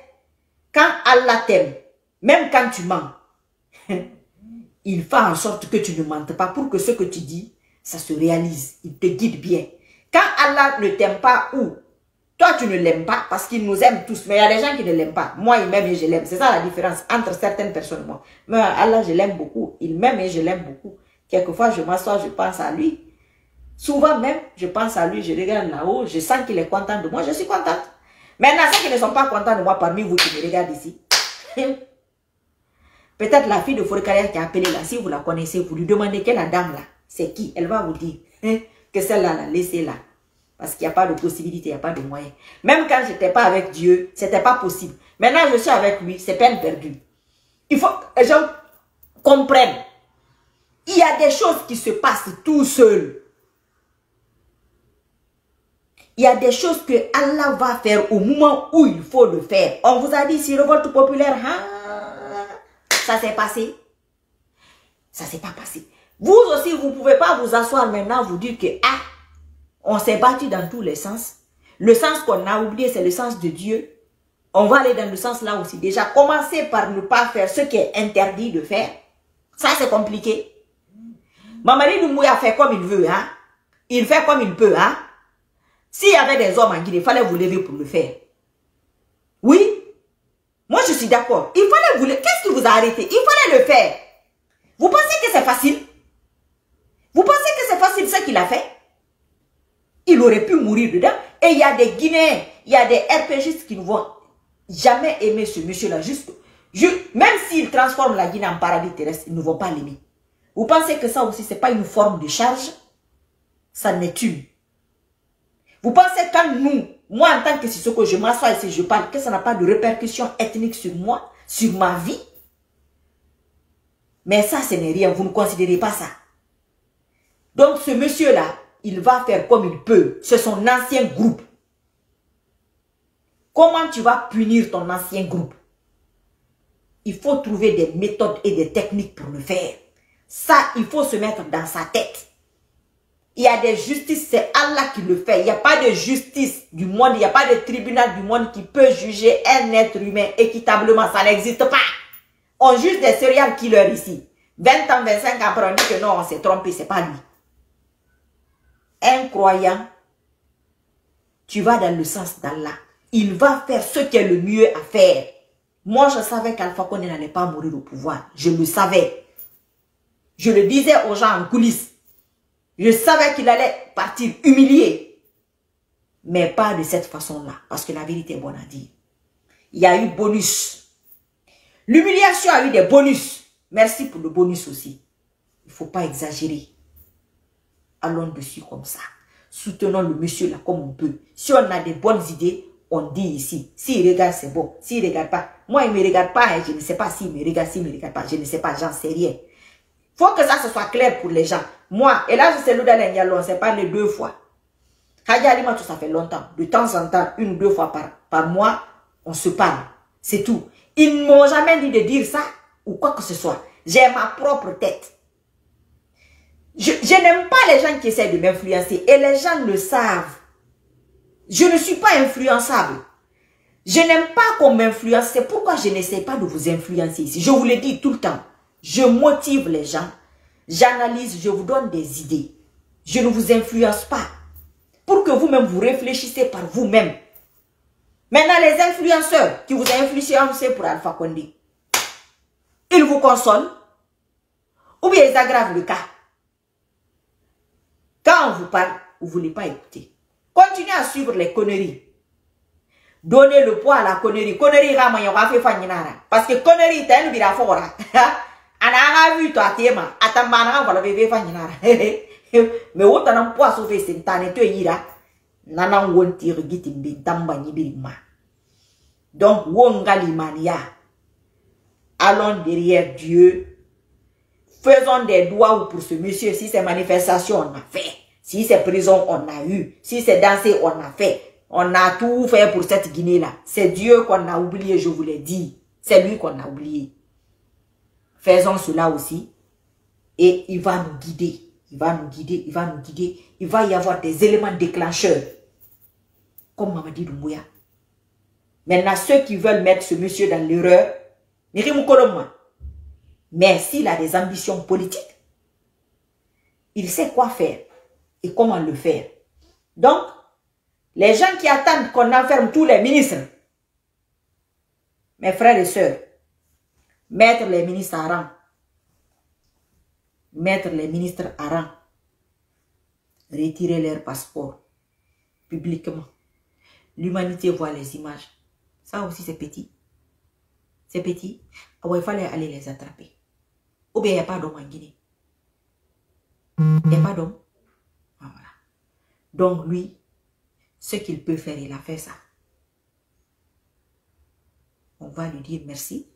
Speaker 1: quand Allah t'aime, même quand tu mens, il fait en sorte que tu ne mentes pas pour que ce que tu dis, ça se réalise. Il te guide bien. Quand Allah ne t'aime pas ou toi tu ne l'aimes pas parce qu'il nous aime tous, mais il y a des gens qui ne l'aiment pas. Moi, il m'aime et je l'aime. C'est ça la différence entre certaines personnes moi. Mais Allah, je l'aime beaucoup. Il m'aime et je l'aime beaucoup. Quelquefois, je m'assois, je pense à lui. Souvent même, je pense à lui, je regarde là-haut, je sens qu'il est content de moi, je suis contente. Maintenant, ceux qui ne sont pas contents de moi parmi vous qui me regardez ici, peut-être la fille de Forcaria qui a appelé là, si vous la connaissez, vous lui demandez quelle la dame là, c'est qui? Elle va vous dire hein, que celle-là, la laissez là. Parce qu'il n'y a pas de possibilité, il n'y a pas de moyen. Même quand je n'étais pas avec Dieu, ce n'était pas possible. Maintenant, je suis avec lui, c'est peine perdue. Il faut que les gens comprennent. Il y a des choses qui se passent tout seul. Il y a des choses que Allah va faire au moment où il faut le faire. On vous a dit, si révolte populaire, hein, ça s'est passé. Ça s'est pas passé. Vous aussi, vous ne pouvez pas vous asseoir maintenant, vous dire que, ah, on s'est battu dans tous les sens. Le sens qu'on a oublié, c'est le sens de Dieu. On va aller dans le sens là aussi. Déjà, commencer par ne pas faire ce qui est interdit de faire. Ça, c'est compliqué. Mamadi Doumbouya fait comme il veut, hein. Il fait comme il peut, hein. S'il y avait des hommes en Guinée, il fallait vous lever pour le faire. Oui. Moi, je suis d'accord. Il fallait vous lever. Qu'est-ce qui vous a arrêté? Il fallait le faire. Vous pensez que c'est facile? Vous pensez que c'est facile ce qu'il a fait? Il aurait pu mourir dedans. Et il y a des Guinéens, il y a des RPGistes qui ne vont jamais aimer ce monsieur-là. Juste, même s'il transforme la Guinée en paradis terrestre, ils ne vont pas l'aimer. Vous pensez que ça aussi, ce n'est pas une forme de charge? Ça n'est une. Vous pensez quand nous, moi en tant que que je m'assois ici, je parle, que ça n'a pas de répercussion ethnique sur moi, sur ma vie? Mais ça, ce n'est rien, vous ne considérez pas ça. Donc ce monsieur-là, il va faire comme il peut. C'est son ancien groupe. Comment tu vas punir ton ancien groupe? Il faut trouver des méthodes et des techniques pour le faire. Ça, il faut se mettre dans sa tête. Il y a des justices, c'est Allah qui le fait. Il n'y a pas de justice du monde, il n'y a pas de tribunal du monde qui peut juger un être humain équitablement. Ça n'existe pas. On juge des serial killers ici. 20 ans, 25 ans après, on dit que non, on s'est trompé, c'est pas lui. Un croyant, tu vas dans le sens d'Allah. Il va faire ce qui est le mieux à faire. Moi, je savais qu'Alpha Condé n'allait pas mourir au pouvoir. Je le savais. Je le disais aux gens en coulisses. Je savais qu'il allait partir humilié. Mais pas de cette façon-là. Parce que la vérité est bonne à dire. Il y a eu bonus. L'humiliation a eu des bonus. Merci pour le bonus aussi. Il ne faut pas exagérer. Allons dessus comme ça. Soutenons le monsieur là comme on peut. Si on a des bonnes idées, on dit ici. S'il regarde, c'est bon. S'il ne regarde pas, moi, il ne me regarde pas. Hein. Je ne sais pas s'il me regarde, s'il ne me regarde pas. Je ne sais pas, j'en sais rien. faut que ça soit clair pour les gens. Moi, et là, je sais on s'est parlé deux fois. Alima, tout ça fait longtemps. De temps en temps, une deux fois par, par mois, on se parle. C'est tout. Ils ne m'ont jamais dit de dire ça ou quoi que ce soit. J'ai ma propre tête. Je, n'aime pas les gens qui essaient de m'influencer et les gens le savent. Je ne suis pas influençable. Je n'aime pas qu'on m'influence. C'est pourquoi je n'essaie pas de vous influencer ici. Je vous le dis tout le temps. Je motive les gens. J'analyse, je vous donne des idées. Je ne vous influence pas. Pour que vous-même vous réfléchissez par vous-même. Maintenant, les influenceurs qui vous ont influencé pour Alpha Condé, ils vous consolent ou bien ils aggravent le cas? Quand on vous parle, vous ne voulez pas écouter. Continuez à suivre les conneries. Donnez le poids à la connerie. Connerie, parce que connerie, t'es un bira fort. ana anga vu to atema atambana nga wala bebe fa nyinara me wota nan poiso fe sentane to yira nana wonti giti bi tamba nyibiri ma donc wonga limania allons derrière Dieu faisons des doigts pour ce monsieur si c'est manifestation on a fait si c'est prison on a eu si c'est danser on a fait on a tout fait pour cette Guinée là c'est Dieu qu'on a oublié je vous l'ai dit c'est lui qu'on a oublié Faisons cela aussi. Et il va nous guider. Il va nous guider, il va nous guider. Il va y avoir des éléments déclencheurs. Comme Mamadi Doumbouya. Maintenant, ceux qui veulent mettre ce monsieur dans l'erreur, mais s'il a des ambitions politiques, il sait quoi faire et comment le faire. Donc, les gens qui attendent qu'on enferme tous les ministres, mes frères et sœurs, mettre les ministres à rang. Mettre les ministres à rang. Retirer leur passeport publiquement. L'humanité voit les images. Ça aussi, c'est petit. C'est petit. Ah il fallait aller les attraper. Ou bien, il n'y a pas d'homme en Guinée. Il n'y a pas d'homme. Ah, voilà. Donc, lui, ce qu'il peut faire, il a fait ça. On va lui dire merci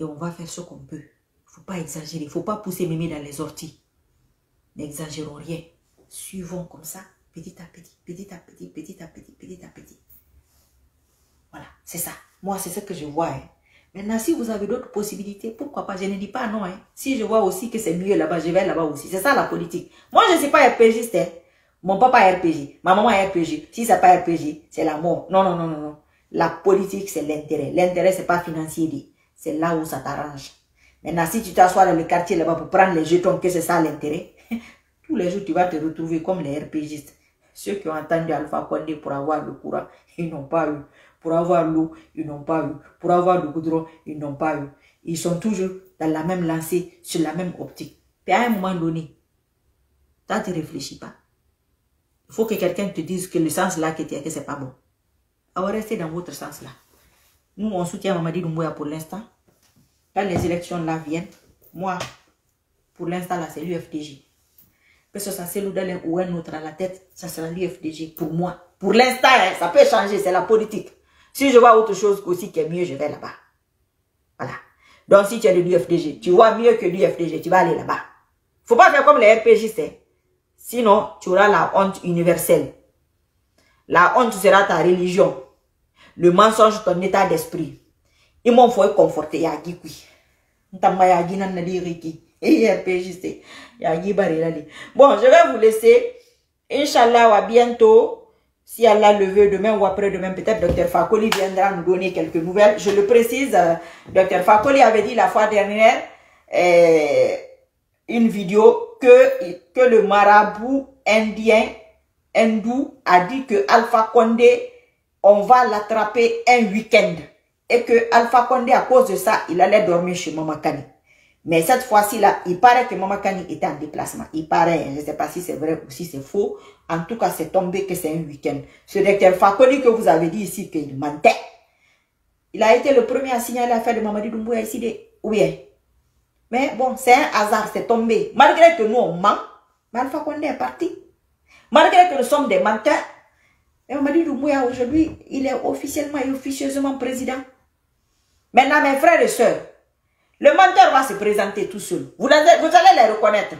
Speaker 1: et on va faire ce qu'on peut. Il ne faut pas exagérer, il ne faut pas pousser mémé dans les orties. N'exagérons rien. Suivons comme ça, petit à petit, petit à petit, petit à petit, petit à petit. Voilà, c'est ça. Moi, c'est ce que je vois. hein. Maintenant, si vous avez d'autres possibilités, pourquoi pas? Je ne dis pas non. hein. Si je vois aussi que c'est mieux là-bas, je vais là-bas aussi. C'est ça la politique. Moi, je ne suis pas RPGiste. Mon papa est RPG. Ma maman est RPG. Si c'est pas RPG, c'est la mort. Non, non, non, non, non. La politique, c'est l'intérêt. L'intérêt, c'est pas financier. C'est là où ça t'arrange. Maintenant, si tu t'assois dans le quartier là-bas pour prendre les jetons, que c'est ça l'intérêt, tous les jours, tu vas te retrouver comme les RPGistes. Ceux qui ont entendu Alpha Condé pour avoir le courant, ils n'ont pas eu. Pour avoir l'eau, ils n'ont pas eu. Pour avoir le goudron, ils n'ont pas eu. Ils sont toujours dans la même lancée, sur la même optique. Puis à un moment donné, toi, tu ne réfléchis pas. Il faut que quelqu'un te dise que le sens là que tu as, que c'est pas bon. Alors restez dans votre sens là. Nous, on soutient Mamadi Doumbouya pour l'instant. Quand les élections là viennent, moi, pour l'instant là, c'est l'UFDG. Que ce soit Céloudal ou un autre à la tête, ça sera l'UFDG pour moi. Pour l'instant, hein, ça peut changer, c'est la politique. Si je vois autre chose aussi qui est mieux, je vais là-bas. Voilà. Donc si tu es de l'UFDG, tu vois mieux que l'UFDG, tu vas aller là-bas. Faut pas faire comme les RPGistes. hein. Sinon, tu auras la honte universelle. La honte sera ta religion. Le mensonge, ton état d'esprit. Ils m'ont fait conforter. Yagi kui. Ntamba yagi nan riki. Et RPJC. Yagi bari lali. Bon, je vais vous laisser. Inch'Allah, à bientôt. Si Allah le veut, demain ou après-demain, peut-être Dr Fakoli viendra nous donner quelques nouvelles. Je le précise, euh, Dr Fakoli avait dit la fois dernière, euh, une vidéo que, que le marabout indien, hindou, a dit que Alpha Condé, on va l'attraper un week-end. Et que Alpha Condé, à cause de ça, il allait dormir chez Mama Kani. Mais cette fois-ci là, il paraît que Mama Kani était en déplacement. Il paraît, je ne sais pas si c'est vrai ou si c'est faux. En tout cas, c'est tombé que c'est un week-end. Ce docteur Fakoli que vous avez dit ici qu'il mentait, il a été le premier à signaler l'affaire de Mamadi Doumbouya ici. Oui. Mais bon, c'est un hasard, c'est tombé. Malgré que nous, on ment, mais Alpha est parti. Malgré que nous sommes des menteurs, mais Mamadi Doumbouya aujourd'hui, il est officiellement et officieusement président. Maintenant, mes frères et sœurs, le menteur va se présenter tout seul. Vous allez, les reconnaître.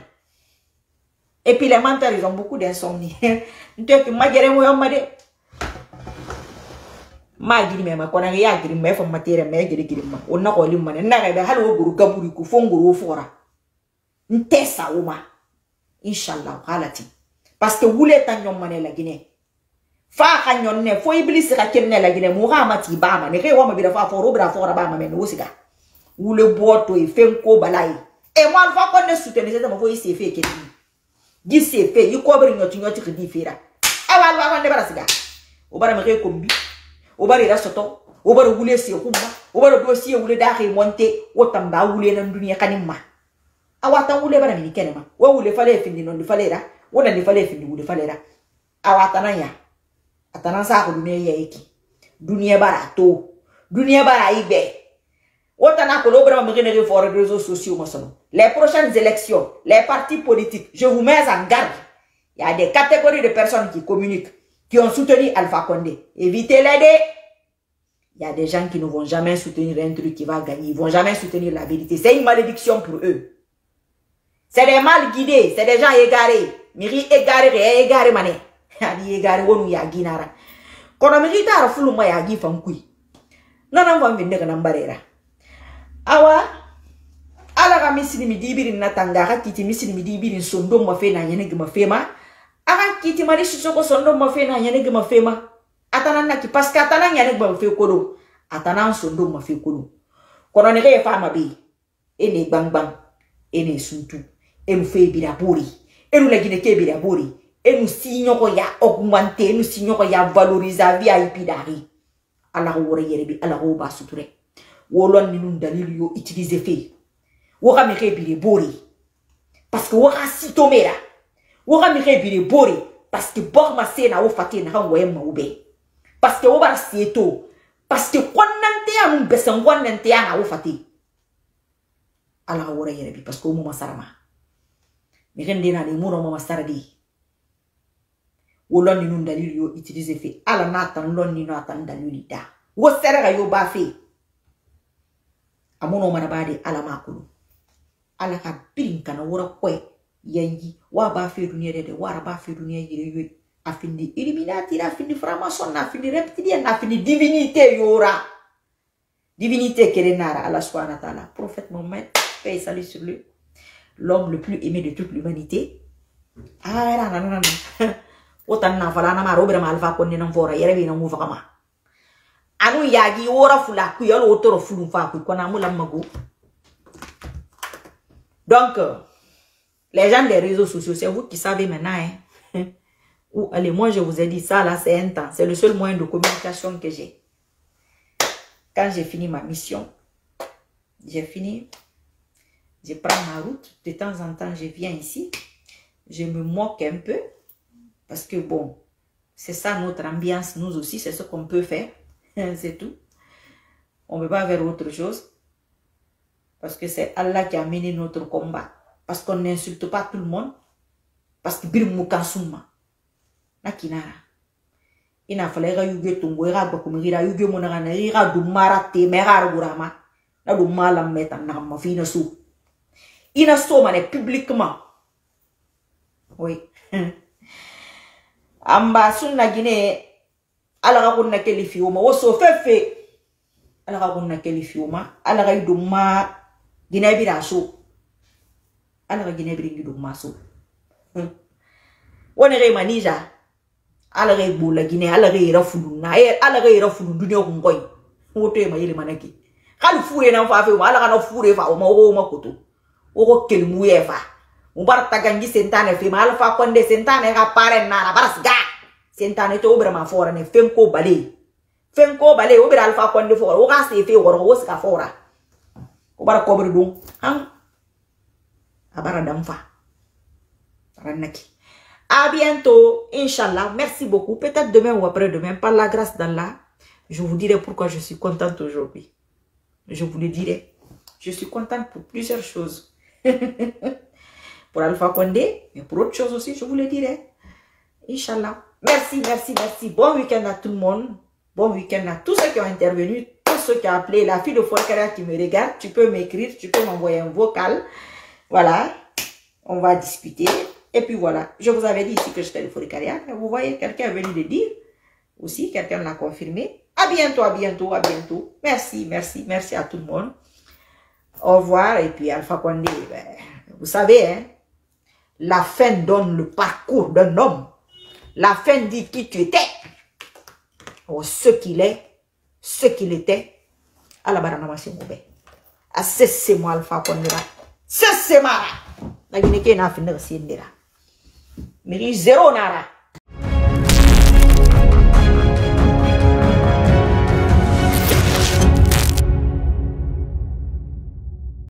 Speaker 1: Et puis les menteurs, ils ont beaucoup d'insomnie. ya giri me fa matere me giri giri ma onna ko lim man na ga hal wo guru gaburi ku fo nguru fora nte sa uma inshallah halati parce que wule ta nyom mane la gine fa nyon ne fo iblis ne la gine mu ha mati ba ma ne ke fora ba ma me wule boto e fen ko balai e mo alfa ko ne se ma se fe ke di se fe i ko bri nyoti nyoti di fera awa alfa ko ne bara siga o bara me ke kombi o bari ra soto. O se o bari do si wule da ke monte o tamba wule nan duniya kanin ma awa tan wule bara ni kene ma wo wule fale findi non di fale ra wo na di fale findi wule fale ra awa tan ya. Atana sa ko bara to duniya bara ibe for réseaux sociaux les prochaines élections les partis politiques je vous mets en garde il y a des catégories de personnes qui communiquent qui ont soutenu Alpha Condé. Évitez-les. Il y a des gens qui ne vont jamais soutenir un truc qui va gagner. Ils ne vont jamais soutenir la vérité. C'est une malédiction pour eux. C'est des mal guidés. C'est des gens égarés. Miri égaré, ré égaré mané. Adi égaré. Kono miri tara fulu ma ya gi fankui. Nana mwa mvinde kana mbarera. Awa, ala ka misiri mi dibiri na tanga ka kiti misiri mi dibiri sondo ma fe na yene gi ma. Fe ma. akan kiti mari sisoko sondo ma fe na nyane gama fe ma. Atana na ki que atana nyane gama fe kodo atana sondo ma fe kodo kono ne ke fa ma bi ene bang bang ene suntu. Enu fe bi bori. Enu la gine ke bi bori. Enu si nyoko ya augmenter enu si nyoko ya valoriser VIP dari. Ala wore yere bi ala ba suture wolon ninnu dalilu yo utiliser fe woga mi ge bire bore parce que woga sitomera woga mi ge bire bore parce que bor ma se na wo fate na kan woye ma wo be. Parce que wo bara se to parce que kɔnnante ya nu bɛsɛ nkɔnnante ya na wo fate. Ala ka wɔrɛ yɛrɛ bi parce que wo mo ma. Sara ma mi ge ndena de mo na mo ma sara de wo lɔn ninnu dalilu yo utiliser fe ala n'a tan lɔn ninnu a tan dalilu da. Wo sɛrɛ ka yo ba fe amono mana ba ala makulu ala ka birin kana wora kwe yangi wa ba fe duniya de wa ba yire yo afindi illuminati na afindi franc-maçon na afindi reptilien na afindi divinité yora. Divinité kere nara Allah subhanahu wa ta'ala. Prophète Mohammed paix salut sur lui. L'homme le plus aimé de toute l'humanité. Ah na na na na wotan na fala na ma robere ma alfa ko ni nan fora yere na mu anu yagi fula ku yalo otoro fulu fa ku kona donc les gens des réseaux sociaux c'est vous qui savez maintenant hein. Ou allez moi je vous ai dit ça là c'est un temps. C'est le seul moyen de communication que j'ai. Quand j'ai fini ma mission j'ai fini je prends ma route. De temps en temps je viens ici je me moque un peu parce que bon, c'est ça notre ambiance, nous aussi, c'est ce qu'on peut faire. c'est tout. On ne peut pas faire autre chose. Parce que c'est Allah qui a mené notre combat. Parce qu'on n'insulte pas tout le monde. Parce que bir mukasuma. Nakinara. Ina fala ga yuge tungo ga ba kuma gira yuge mo na na ira du mara te me ga gurama. Na du malam meta na ma fina su. Ina so mane publiquement. Oui. amba sunna gine ala ga go nna ke lefioma. Wo sofefe ala ga go nna ke lefioma. Ala ga idoma ginabira so. Ala ga ginabira idoma so. Hmm. Wone ge manija? Ala ga igbola gine ala ga ira fuluna e, ala ga ira fulu dunia go ngoi wo to ema yele manake. Ga le fure na fa fe ma ala ga na fure fa o ma o ma koto. O go kelmu ye fa. Mo bar tagangi sentane fe ma ala fa konde sentane ga pare na na bar sga sentane to obra ma fora ne fenko bale. Fenko bale obra alfa konde fora. O ga se woro ska fora. O bara ko dum han abara damfa ranaki à bientôt inchallah merci beaucoup. Peut-être demain ou après-demain par la grâce d'Allah je vous dirai pourquoi je suis contente aujourd'hui. Je vous le dirai. Je suis contente pour plusieurs choses. Pour Alpha Condé, mais pour autre chose aussi, je vous le dirai. Inch'Allah. Merci, merci, merci. Bon week-end à tout le monde. Bon week-end à tous ceux qui ont intervenu, tous ceux qui ont appelé, la fille de Folkara qui me regarde, tu peux m'écrire, tu peux m'envoyer un vocal. Voilà. On va discuter. Et puis voilà. Je vous avais dit ici que j'étais le Folkaria. Vous voyez, quelqu'un est venu le dire. Aussi, quelqu'un l'a confirmé. À bientôt, à bientôt, à bientôt. Merci, merci, merci à tout le monde. Au revoir. Et puis Alpha Condé, ben, vous savez, hein, la fin donne le parcours d'un homme. La fin dit qui tu étais. Oh, ce qu'il est, ce qu'il était. À la barana c'est mauvais. À cesse moi alpha kondira. Cesse mara. La guinée n'a fini de s'indira. Mais zéro nara.